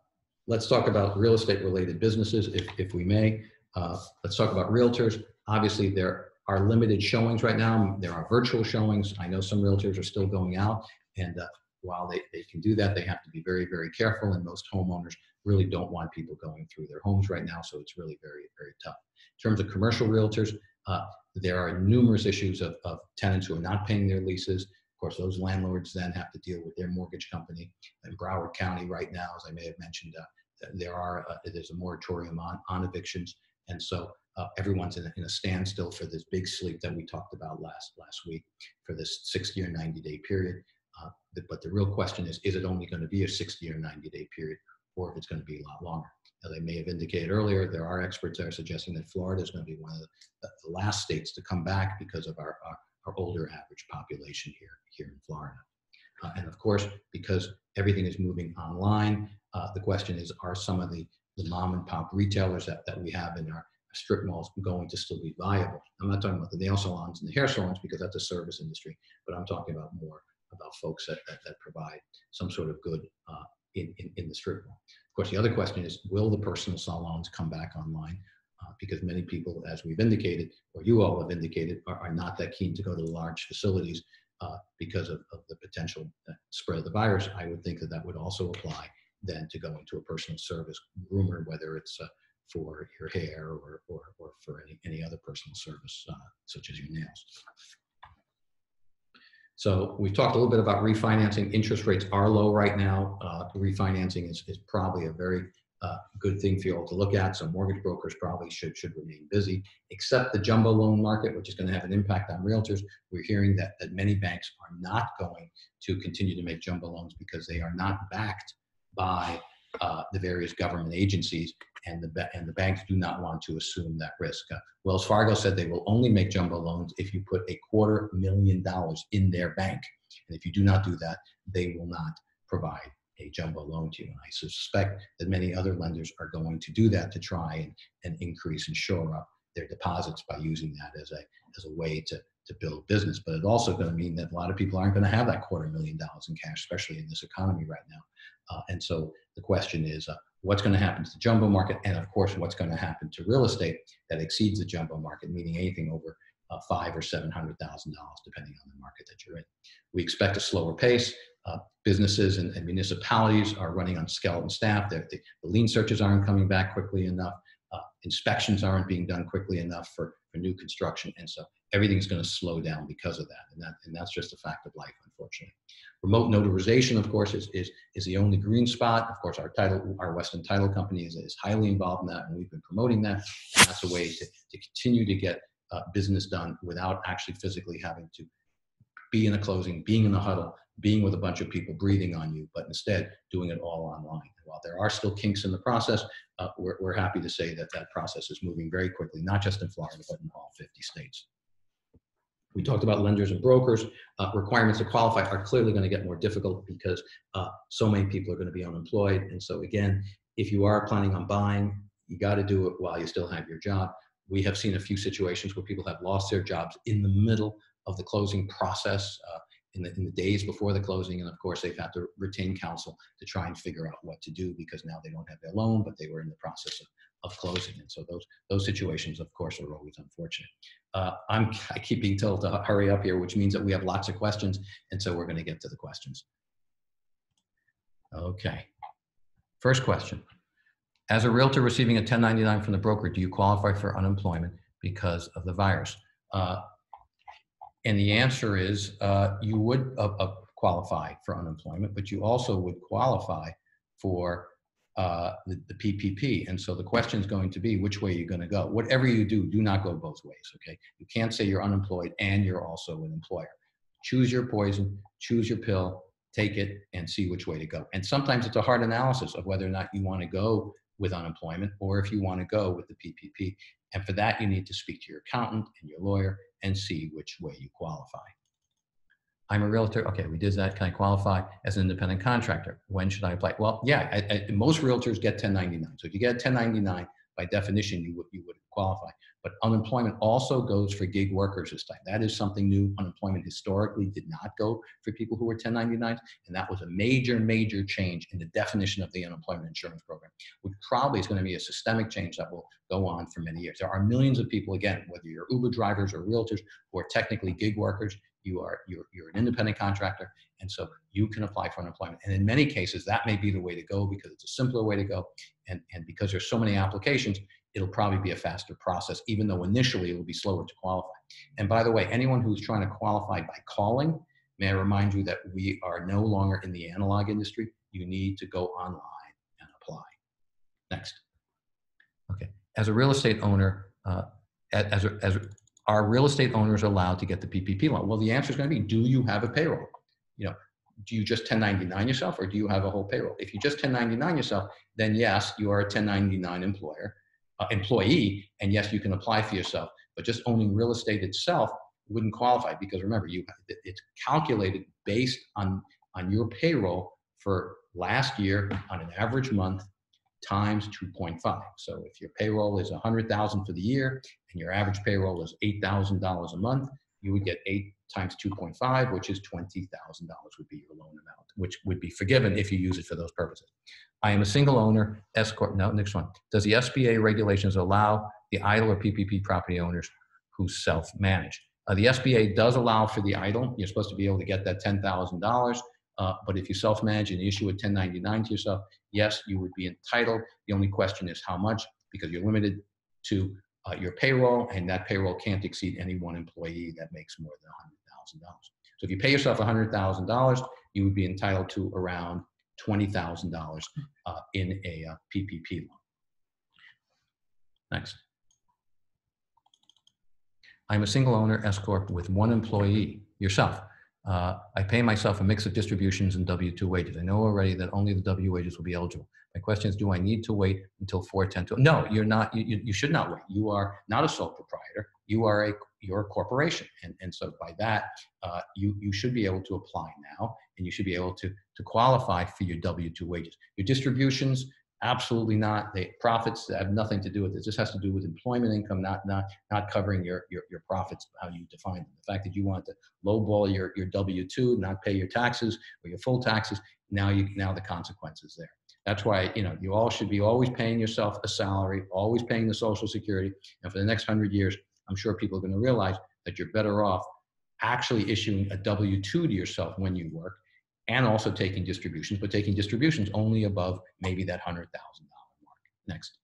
let's talk about real estate related businesses, if, if we may. Uh, let's talk about realtors. Obviously, there are limited showings right now. There are virtual showings. I know some realtors are still going out and uh, while they, they can do that, they have to be very, very careful. And most homeowners really don't want people going through their homes right now. So it's really very, very tough. In terms of commercial realtors, uh, there are numerous issues of, of tenants who are not paying their leases. Of course, those landlords then have to deal with their mortgage company. In Broward County right now, as I may have mentioned, uh, there are uh, there's a moratorium on, on evictions. And so uh, everyone's in a, in a, standstill for this big sleep that we talked about last last week for this 60 or 90 day period. Uh, but the real question is, is it only going to be a 60 or 90 day period, or if it's going to be a lot longer? As I may have indicated earlier, there are experts that are suggesting that Florida is going to be one of the, the last states to come back because of our, our, our older average population here, here in Florida. Uh, and of course, because everything is moving online, uh, the question is, are some of the, the mom and pop retailers that, that we have in our strip malls going to still be viable? I'm not talking about the nail salons and the hair salons because that's a service industry, but I'm talking about more about folks that, that, that provide some sort of good uh, in, in, in, the strip mall. Of course, the other question is, will the personal salons come back online? Uh, because many people, as we've indicated, or you all have indicated, are, are not that keen to go to the large facilities uh, because of, of, the potential uh, spread of the virus. I would think that that would also apply then to go into a personal service groomer, whether it's uh, for your hair or, or, or for any, any other personal service, uh, such as your nails. So we've talked a little bit about refinancing. Interest rates are low right now. Uh, refinancing is, is probably a very uh, good thing for you all to look at. So mortgage brokers probably should, should remain busy, except the jumbo loan market, which is going to have an impact on realtors. We're hearing that, that many banks are not going to continue to make jumbo loans because they are not backed by uh, the various government agencies and the, and the banks do not want to assume that risk. Uh, Wells Fargo said they will only make jumbo loans if you put a quarter million dollars in their bank. And if you do not do that, they will not provide a jumbo loan to you. And I suspect that many other lenders are going to do that to try and, and increase and shore up their deposits by using that as a, as a way to, to build business. But it's also going to mean that a lot of people aren't going to have that quarter million dollars in cash, especially in this economy right now. Uh, and so the question is, uh, what's going to happen to the jumbo market, and of course, what's going to happen to real estate that exceeds the jumbo market, meaning anything over uh, five or seven hundred thousand dollars, depending on the market that you're in. We expect a slower pace. Uh, businesses and, and, municipalities are running on skeleton staff. The, the, lien searches aren't coming back quickly enough. Uh, inspections aren't being done quickly enough for, for new construction, and so everything's going to slow down because of that. And that and that's just a fact of life, unfortunately. Remote notarization, of course, is, is, is the only green spot. Of course, our title, our Weston Title Company is, is highly involved in that, and we've been promoting that. And that's a way to, to continue to get uh, business done without actually physically having to be in a closing, being in a huddle, being with a bunch of people breathing on you, but instead doing it all online. While there are still kinks in the process, uh, we're, we're happy to say that that process is moving very quickly, not just in Florida, but in all 50 states. We talked about lenders and brokers. Uh, requirements to qualify are clearly going to get more difficult because uh, so many people are going to be unemployed. And so again, if you are planning on buying, you got to do it while you still have your job. We have seen a few situations where people have lost their jobs in the middle of the closing process. Uh, in the, in the days before the closing. And of course, they've had to retain counsel to try and figure out what to do because now they don't have their loan, but they were in the process of, of closing. And so those, those situations, of course, are always unfortunate. Uh, I'm, I keep being told to hurry up here, which means that we have lots of questions. And so we're going to get to the questions. Okay. First question. As a realtor receiving a 1099 from the broker, do you qualify for unemployment because of the virus? Uh, and the answer is uh, you would uh, uh qualify for unemployment, but you also would qualify for uh, the, the, PPP. And so the question is going to be which way you're going to go. Whatever you do, do not go both ways. Okay, you can't say you're unemployed and you're also an employer. Choose your poison, choose your pill, take it, and see which way to go. And sometimes it's a hard analysis of whether or not you want to go with unemployment or if you want to go with the PPP. And for that, you need to speak to your accountant and your lawyer and see which way you qualify. I'm a realtor. Okay, we did that. Can I qualify as an independent contractor? When should I apply? Well, yeah, I, I, most realtors get 1099. So if you get 1099, by definition, you would, you would qualify. But unemployment also goes for gig workers this time. That is something new. Unemployment historically did not go for people who were 1099s, and that was a major, major change in the definition of the unemployment insurance program, which probably is going to be a systemic change that will go on for many years. There are millions of people, again, whether you're Uber drivers or realtors, who are technically gig workers. You are you're, you're an independent contractor, and so you can apply for unemployment. And in many cases, that may be the way to go because it's a simpler way to go, and and because there's so many applications, it'll probably be a faster process, even though initially it will be slower to qualify. And by the way, anyone who's trying to qualify by calling, may I remind you that we are no longer in the analog industry. You need to go online and apply. Next. Okay. As a real estate owner, uh, as, a, as are real estate owners allowed to get the PPP loan? Well, the answer is going to be, do you have a payroll? You know, do you just 1099 yourself or do you have a whole payroll? If you just 1099 yourself, then yes, you are a 1099 employer uh, employee, and yes, you can apply for yourself. But just owning real estate itself wouldn't qualify because remember, you it's calculated based on on your payroll for last year on an average month times 2.5. So if your payroll is 100,000 for the year and your average payroll is $8,000 a month, you would get 8 times 2.5, which is $20,000 would be your loan amount, which would be forgiven if you use it for those purposes. I am a single owner, S Corp. No, next one. Does the SBA regulations allow the EIDL or PPP property owners who self manage? Uh, the SBA does allow for the EIDL. You're supposed to be able to get that $10,000. Uh, but if you self manage and issue a 1099 to yourself, yes, you would be entitled. The only question is how much, because you're limited to uh, your payroll, and that payroll can't exceed any one employee that makes more than $100,000. So if you pay yourself $100,000, you would be entitled to around $20,000 uh, in a uh, PPP loan. Next. I'm a single owner S Corp with one employee, yourself. Uh, I pay myself a mix of distributions and W-2 wages. I know already that only the W wages will be eligible. My question is, do I need to wait until 410? To, no, you're not, you, you should not wait. You are not a sole proprietor. You are a, you're a corporation. And, and so by that, uh, you, you should be able to apply now and you should be able to, to qualify for your W-2 wages. Your distributions, absolutely not. The profits have nothing to do with this. This has to do with employment income, not not not covering your your, your profits, how you define them. The fact that you want to lowball your your W two, not pay your taxes or your full taxes, now you now the consequences there. That's why you know you all should be always paying yourself a salary, always paying the Social Security, and for the next hundred years, I'm sure people are going to realize that you're better off actually issuing a W two to yourself when you work and also taking distributions, but taking distributions only above maybe that $100,000 mark. Next.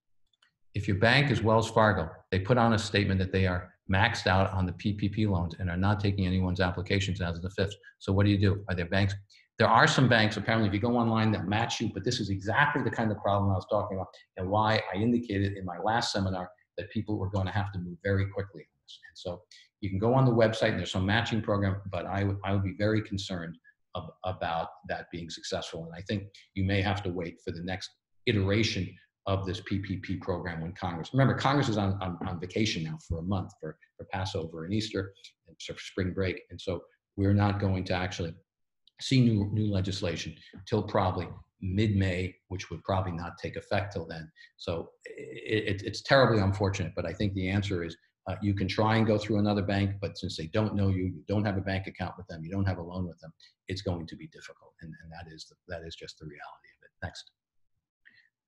If your bank is Wells Fargo, they put on a statement that they are maxed out on the PPP loans and are not taking anyone's applications as of the 5th. So what do you do? Are there banks? There are some banks, apparently, if you go online that match you, but this is exactly the kind of problem I was talking about and why I indicated in my last seminar that people were going to have to move very quickly on this. And so you can go on the website and there's some matching program, but I, I would be very concerned ab- about that being successful. And I think you may have to wait for the next iteration of this PPP program when Congress, remember, Congress is on, on, on vacation now for a month for, for Passover and Easter and for spring break. And so we're not going to actually see new, new legislation until probably mid-May, which would probably not take effect till then. So it, it, it's terribly unfortunate, but I think the answer is Uh, you can try and go through another bank, but since they don't know you, you don't have a bank account with them, you don't have a loan with them, it's going to be difficult. And, and that, is the, that is just the reality of it. Next.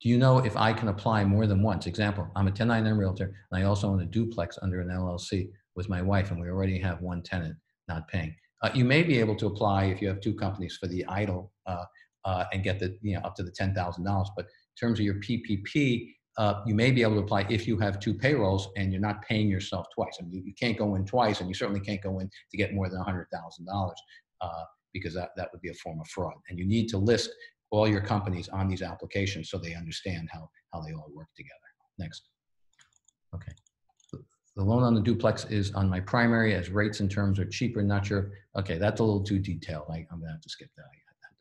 Do you know if I can apply more than once? Example, I'm a 1099 realtor and I also own a duplex under an LLC with my wife and we already have one tenant not paying. Uh, you may be able to apply if you have two companies for the EIDL uh, uh, and get the, you know, up to the $10,000. But in terms of your PPP, uh, you may be able to apply if you have two payrolls and you're not paying yourself twice. I mean, you, you can't go in twice, and you certainly can't go in to get more than $100,000 uh, because that, that would be a form of fraud. And you need to list all your companies on these applications so they understand how, how they all work together. Next. Okay. The loan on the duplex is on my primary as rates and terms are cheaper, not sure. Okay, that's a little too detailed. I, I'm gonna have to skip that.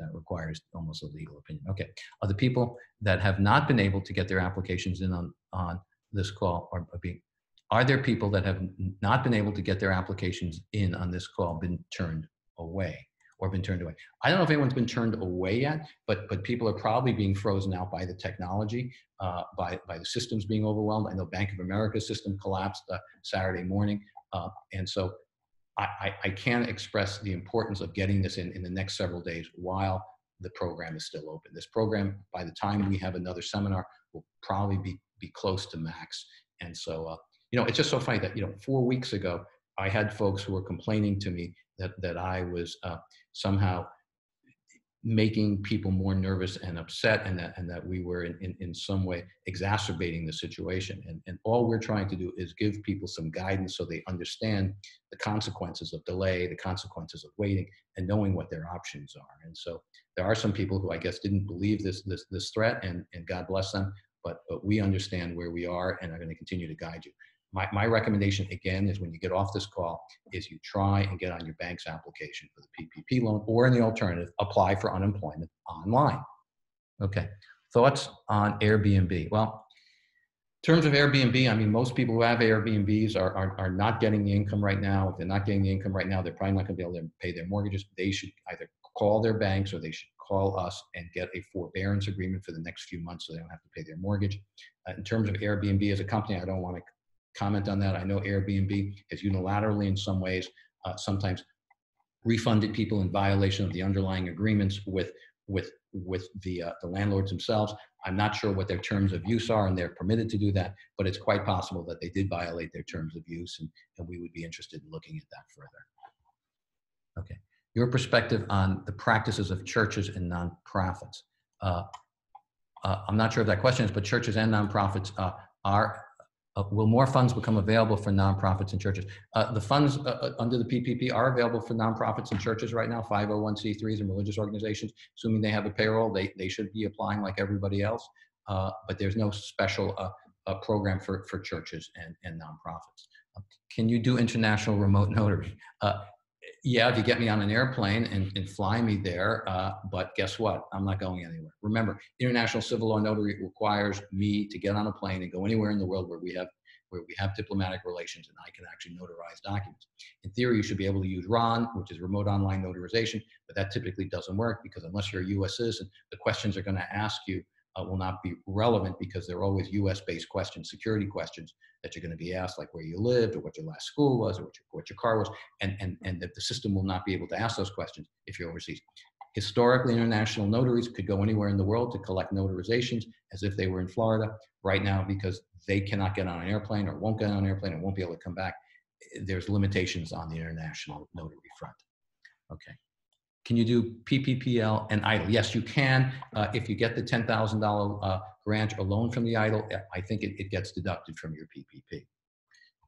That requires almost a legal opinion. Okay, are the people that have not been able to get their applications in on, on this call are, are being, are there people that have not been able to get their applications in on this call been turned away? or been turned away. I don't know if anyone's been turned away yet, but but people are probably being frozen out by the technology, uh, by by the systems being overwhelmed. I know Bank of America's system collapsed uh, Saturday morning, uh, and so I, I, can't express the importance of getting this in in the next several days while the program is still open. This program, by the time we have another seminar, will probably be be close to max. And so, uh, you know, it's just so funny that you know, four weeks ago, I had folks who were complaining to me that that I was uh, somehow making people more nervous and upset and that, and that we were in, in, in some way exacerbating the situation. And, and all we're trying to do is give people some guidance so they understand the consequences of delay, the consequences of waiting, and knowing what their options are. And so there are some people who I guess didn't believe this, this, this threat and, and God bless them, but, but we understand where we are and are going to continue to guide you my, my recommendation again is when you get off this call is you try and get on your bank's application for the PPP loan or in the alternative, apply for unemployment online. Okay, thoughts on Airbnb? Well, in terms of Airbnb, I mean, most people who have Airbnbs are, are, are not getting the income right now. If they're not getting the income right now, they're probably not going to be able to pay their mortgages. They should either call their banks or they should call us and get a forbearance agreement for the next few months so they don't have to pay their mortgage. Uh, in terms of Airbnb as a company, I don't want to comment on that. I know Airbnb has unilaterally, in some ways, uh, sometimes refunded people in violation of the underlying agreements with with with the uh, the landlords themselves. I'm not sure what their terms of use are, and they're permitted to do that. But it's quite possible that they did violate their terms of use, and, and we would be interested in looking at that further. Okay, your perspective on the practices of churches and nonprofits. Uh, uh, I'm not sure if that question is, but churches and nonprofits uh, are uh, will more funds become available for nonprofits and churches? Uh, the funds uh, uh under the PPP are available for nonprofits and churches right now, 501c3s and religious organizations. Assuming they have a payroll, they, they should be applying like everybody else. Uh, but there's no special uh, program for, for churches and, and nonprofits. can you do international remote notary? Yeah, if you get me on an airplane and, and fly me there, uh, but guess what? I'm not going anywhere. Remember, international civil law notary requires me to get on a plane and go anywhere in the world where we have where we have diplomatic relations and I can actually notarize documents. In theory, you should be able to use RON, which is remote online notarization, but that typically doesn't work because unless you're a US citizen, the questions are going to ask you uh, will not be relevant because they're always US based questions, security questions that you're going to be asked, like where you lived or what your last school was or what your, what your car was. And, and, and that the system will not be able to ask those questions if you're overseas. Historically, international notaries could go anywhere in the world to collect notarizations as if they were in Florida. Right now, because they cannot get on an airplane or won't get on an airplane and won't be able to come back, there's limitations on the international notary front. Okay. Can you do PPPL and EIDL? Yes, you can. Uh, if you get the $10,000 uh, grant or loan from the EIDL, I think it, it, gets deducted from your PPP.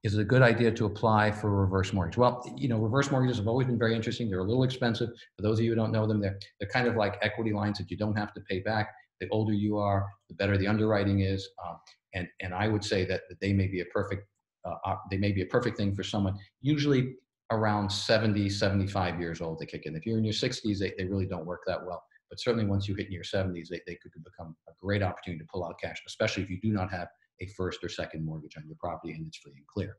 Is it a good idea to apply for a reverse mortgage? Well, you know, reverse mortgages have always been very interesting. They're a little expensive. For those of you who don't know them, they're, they're kind of like equity lines that you don't have to pay back. The older you are, the better the underwriting is. Um, and, and I would say that, that they may be a perfect uh, they may be a perfect thing for someone. Usually around 70, 75 years old to kick in. If you're in your 60s, they, they really don't work that well. But certainly once you hit in your 70s, they, they could become a great opportunity to pull out cash, especially if you do not have a first or second mortgage on your property and it's free and clear.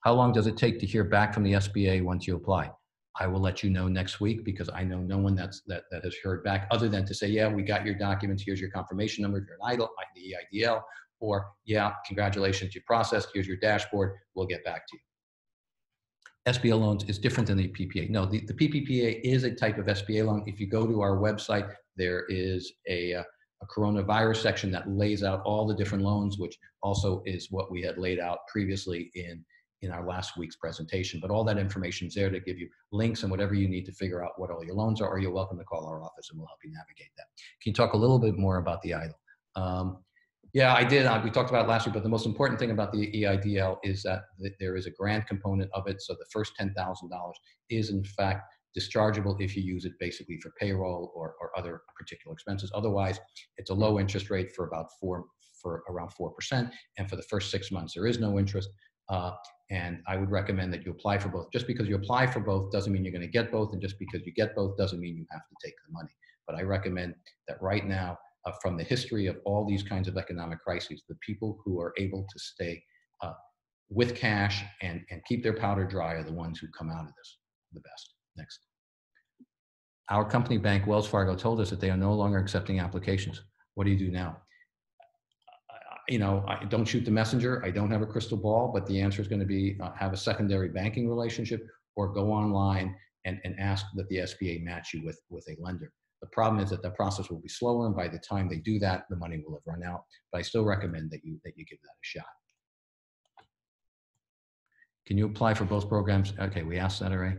How long does it take to hear back from the SBA once you apply? I will let you know next week because I know no one that's that, that has heard back other than to say, yeah, we got your documents. Here's your confirmation number. If you're an idle, the EIDL, or, yeah, congratulations, you processed, here's your dashboard, we'll get back to you. SBA loans is different than the PPA. No, the, the PPPA is a type of SBA loan. If you go to our website, there is a, uh, a coronavirus section that lays out all the different loans, which also is what we had laid out previously in, in our last week's presentation. But all that information is there to give you links and whatever you need to figure out what all your loans are, or you're welcome to call our office and we'll help you navigate that. Can you talk a little bit more about the EIDL? Um, yeah, I did. Uh, we talked about it last week, but the most important thing about the EIDL is that there is a grant component of it. So the first $10,000 is in fact dischargeable if you use it basically for payroll or, or other particular expenses. Otherwise, it's a low interest rate for about four, for around 4%. And for the first six months, there is no interest. Uh, and I would recommend that you apply for both. Just because you apply for both doesn't mean you're going to get both. And just because you get both doesn't mean you have to take the money. But I recommend that right now, uh, from the history of all these kinds of economic crises, the people who are able to stay uh, with cash and, and keep their powder dry are the ones who come out of this the best. Next. Our company bank, Wells Fargo, told us that they are no longer accepting applications. What do you do now? You know, I don't shoot the messenger. I don't have a crystal ball, but the answer is going to be uh, have a secondary banking relationship or go online and, and ask that the SBA match you with, with a lender. The problem is that the process will be slower, and by the time they do that, the money will have run out. But I still recommend that you that you give that a shot. Can you apply for both programs? Okay, we asked that already.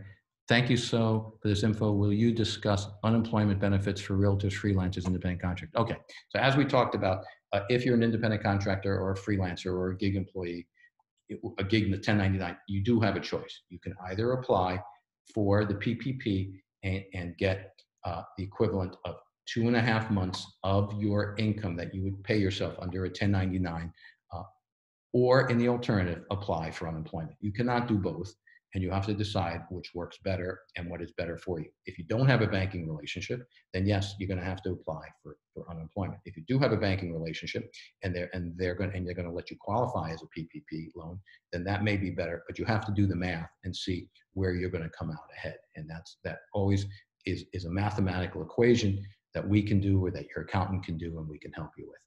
Thank you so for this info. Will you discuss unemployment benefits for realtors, freelancers, independent contractors? Okay, so as we talked about, uh, if you're an independent contractor or a freelancer or a gig employee, a gig in the 1099, you do have a choice. You can either apply for the PPP and, and get uh, the equivalent of two and a half months of your income that you would pay yourself under a 1099, uh, or in the alternative, apply for unemployment. You cannot do both, and you have to decide which works better and what is better for you. If you don't have a banking relationship, then yes, you're going to have to apply for, for unemployment. If you do have a banking relationship and they're and they're going and they're going to let you qualify as a PPP loan, then that may be better. But you have to do the math and see where you're going to come out ahead, and that's that always is, is a mathematical equation that we can do or that your accountant can do and we can help you with.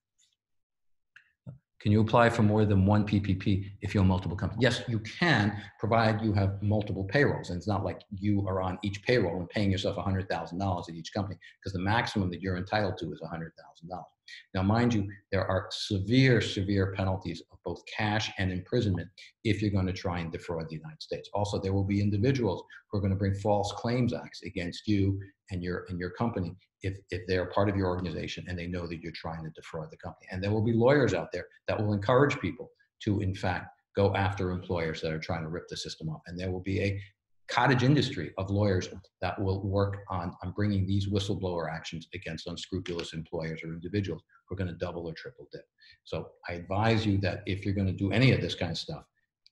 Can you apply for more than one PPP if you own multiple companies? Yes, you can, provided you have multiple payrolls. And it's not like you are on each payroll and paying yourself $100,000 at each company, because the maximum that you're entitled to is $100,000. Now, mind you, there are severe, severe penalties of both cash and imprisonment if you're going to try and defraud the United States. Also, there will be individuals who are going to bring false claims acts against you and your and your company if, if they're part of your organization and they know that you're trying to defraud the company. And there will be lawyers out there that will encourage people to, in fact, go after employers that are trying to rip the system up. And there will be a cottage industry of lawyers that will work on, on bringing these whistleblower actions against unscrupulous employers or individuals who are going to double or triple dip. So I advise you that if you're going to do any of this kind of stuff,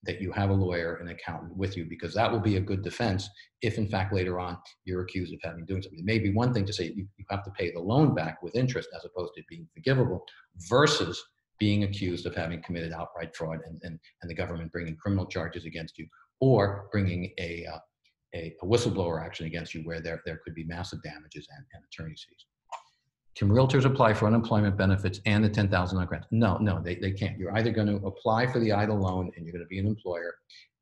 that you have a lawyer and accountant with you because that will be a good defense if in fact later on you're accused of having doing something. It may be one thing to say you, you have to pay the loan back with interest as opposed to being forgivable versus being accused of having committed outright fraud and, and, and the government bringing criminal charges against you or bringing a, uh, a, a, whistleblower action against you where there, there could be massive damages and, and attorney's fees. Can realtors apply for unemployment benefits and the ten thousand dollar grant? No, no, they, they can't. You're either going to apply for the EIDL loan and you're going to be an employer.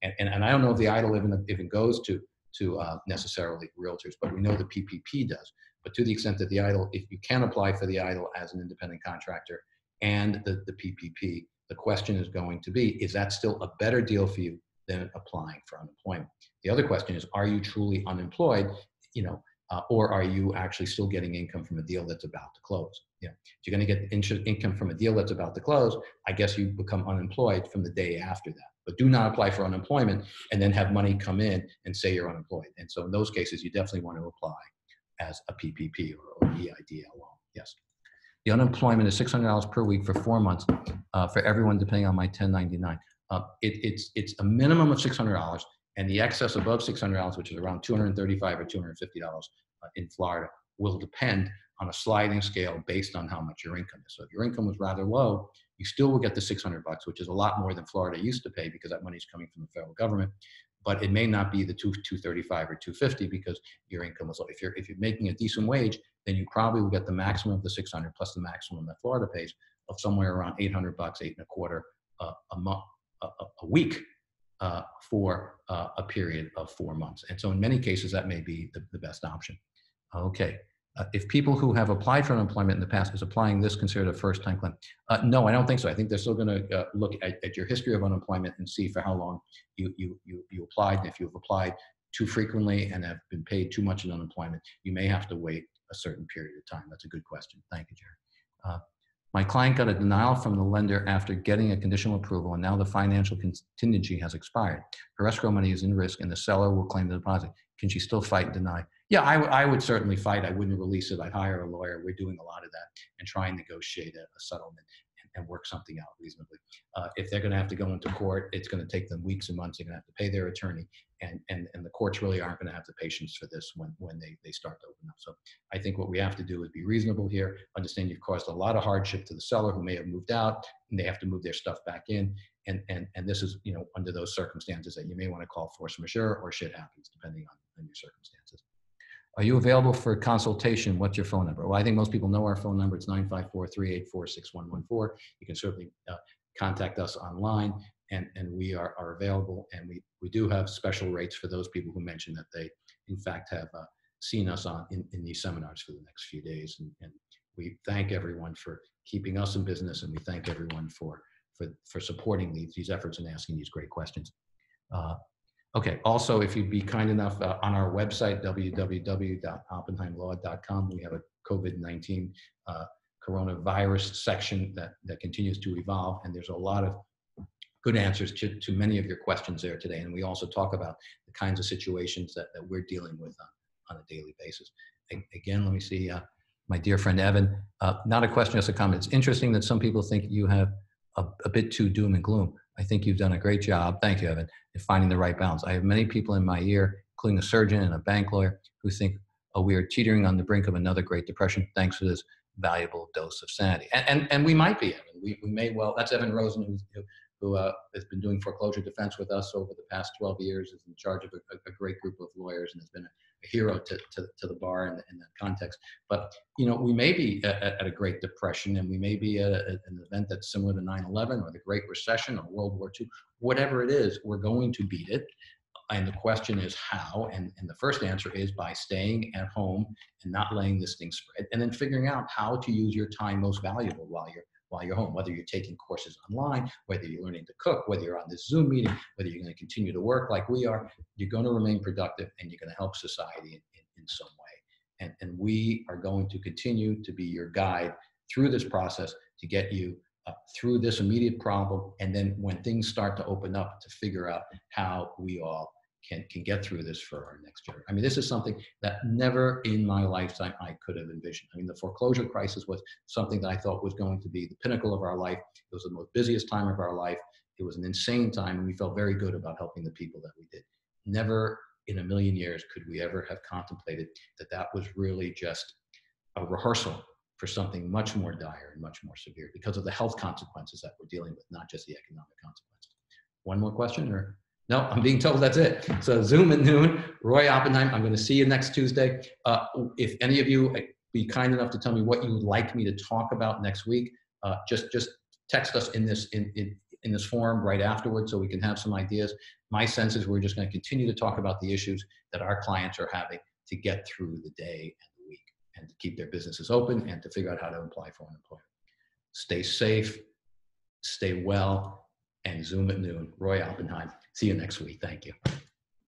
And, and, and I don't know if the EIDL even, even goes to, to uh, necessarily realtors, but we know the PPP does. But to the extent that the EIDL, if you can apply for the EIDL as an independent contractor and the, the PPP, the question is going to be, is that still a better deal for you than applying for unemployment? The other question is, are you truly unemployed? You know, uh, or are you actually still getting income from a deal that's about to close? Yeah. If you're going to get income from a deal that's about to close, I guess you become unemployed from the day after that. But do not apply for unemployment and then have money come in and say you're unemployed. And so in those cases, you definitely want to apply as a PPP or, or EIDL loan. Yes. The unemployment is $600 per week for four months uh, for everyone, depending on my 1099. Uh, it, it's, it's a minimum of $600 and the excess above $600, which is around 235 or $250 uh, in Florida, will depend on a sliding scale based on how much your income is. So if your income was rather low, you still will get the 600 bucks, which is a lot more than Florida used to pay because that money is coming from the federal government. But it may not be the two, 235 or 250 because your income was low. If you're, if you're making a decent wage, then you probably will get the maximum of the 600 plus the maximum that Florida pays of somewhere around 800 bucks, eight and a quarter uh, a month, a, a week uh, for uh, a period of four months. And so in many cases, that may be the, the best option. Okay. Uh, if people who have applied for unemployment in the past is applying this considered a first time claim? Uh, no, I don't think so. I think they're still going to uh, look at, at, your history of unemployment and see for how long you, you, you, you applied. And if you've applied too frequently and have been paid too much in unemployment, you may have to wait a certain period of time. That's a good question. Thank you, Jerry. My client got a denial from the lender after getting a conditional approval, and now the financial contingency has expired. Her escrow money is in risk, and the seller will claim the deposit. Can she still fight and deny? Yeah, I, would certainly fight. I wouldn't release it. I'd hire a lawyer. We're doing a lot of that and try and negotiate a, a settlement and, work something out reasonably. Uh, if they're going to have to go into court, it's going to take them weeks and months. They're going to have to pay their attorney, and and and the courts really aren't going to have the patience for this when when they they start to open up. So I think what we have to do is be reasonable here. Understand you've caused a lot of hardship to the seller who may have moved out, and they have to move their stuff back in. And and and this is you know under those circumstances that you may want to call force majeure or shit happens depending on, on your circumstances. Are you available for consultation? What's your phone number? Well, I think most people know our phone number. It's 954-384-6114. You can certainly uh, contact us online and, and we are, are available. And we, we do have special rates for those people who mentioned that they, in fact, have uh, seen us on in, in these seminars for the next few days. And, and we thank everyone for keeping us in business and we thank everyone for, for, for supporting these, these efforts and asking these great questions. Uh, Okay, also, if you'd be kind enough, uh, on our website, www.oppenheimlaw.com, we have a COVID-19 uh, coronavirus section that, that continues to evolve, and there's a lot of good answers to, to many of your questions there today. And we also talk about the kinds of situations that, that we're dealing with on, on a daily basis. again, let me see, uh, my dear friend Evan, uh, not a question, just a comment. It's interesting that some people think you have a, a bit too doom and gloom. I think you've done a great job. Thank you, Evan, in finding the right balance. I have many people in my ear, including a surgeon and a bank lawyer, who think, oh, we are teetering on the brink of another Great Depression. Thanks for this valuable dose of sanity. And, and, and we might be, Evan. We, we may well, that's Evan Rosen, who, who uh, has been doing foreclosure defense with us over the past 12 years, is in charge of a, a great group of lawyers and has been a hero to, to, to, the bar in, in, that context. But, you know, we may be at, at a Great Depression and we may be at, a, at an event that's similar to 9-11 or the Great Recession or World War II. Whatever it is, we're going to beat it. And the question is how, and, and the first answer is by staying at home and not letting this thing spread, and then figuring out how to use your time most valuable while you're while you're home, whether you're taking courses online, whether you're learning to cook, whether you're on this Zoom meeting, whether you're going to continue to work like we are, you're going to remain productive and you're going to help society in, in, in some way. And, and we are going to continue to be your guide through this process to get you uh, through this immediate problem. And then when things start to open up, to figure out how we all can, can get through this for our next year. I mean, this is something that never in my lifetime I could have envisioned. I mean, the foreclosure crisis was something that I thought was going to be the pinnacle of our life. It was the most busiest time of our life. It was an insane time, and we felt very good about helping the people that we did. Never in a million years could we ever have contemplated that that was really just a rehearsal for something much more dire and much more severe because of the health consequences that we're dealing with, not just the economic consequences. One more question, or no, I'm being told that's it. So Zoom at noon. Roy Oppenheim, I'm going to see you next Tuesday. Uh, if any of you uh, be kind enough to tell me what you would like me to talk about next week, uh, just just text us in this in, in in this forum right afterwards so we can have some ideas. My sense is we're just going to continue to talk about the issues that our clients are having to get through the day and the week and to keep their businesses open and to figure out how to apply for unemployment. Stay safe, stay well, and Zoom at noon. Roy Oppenheim. See you next week. Thank you.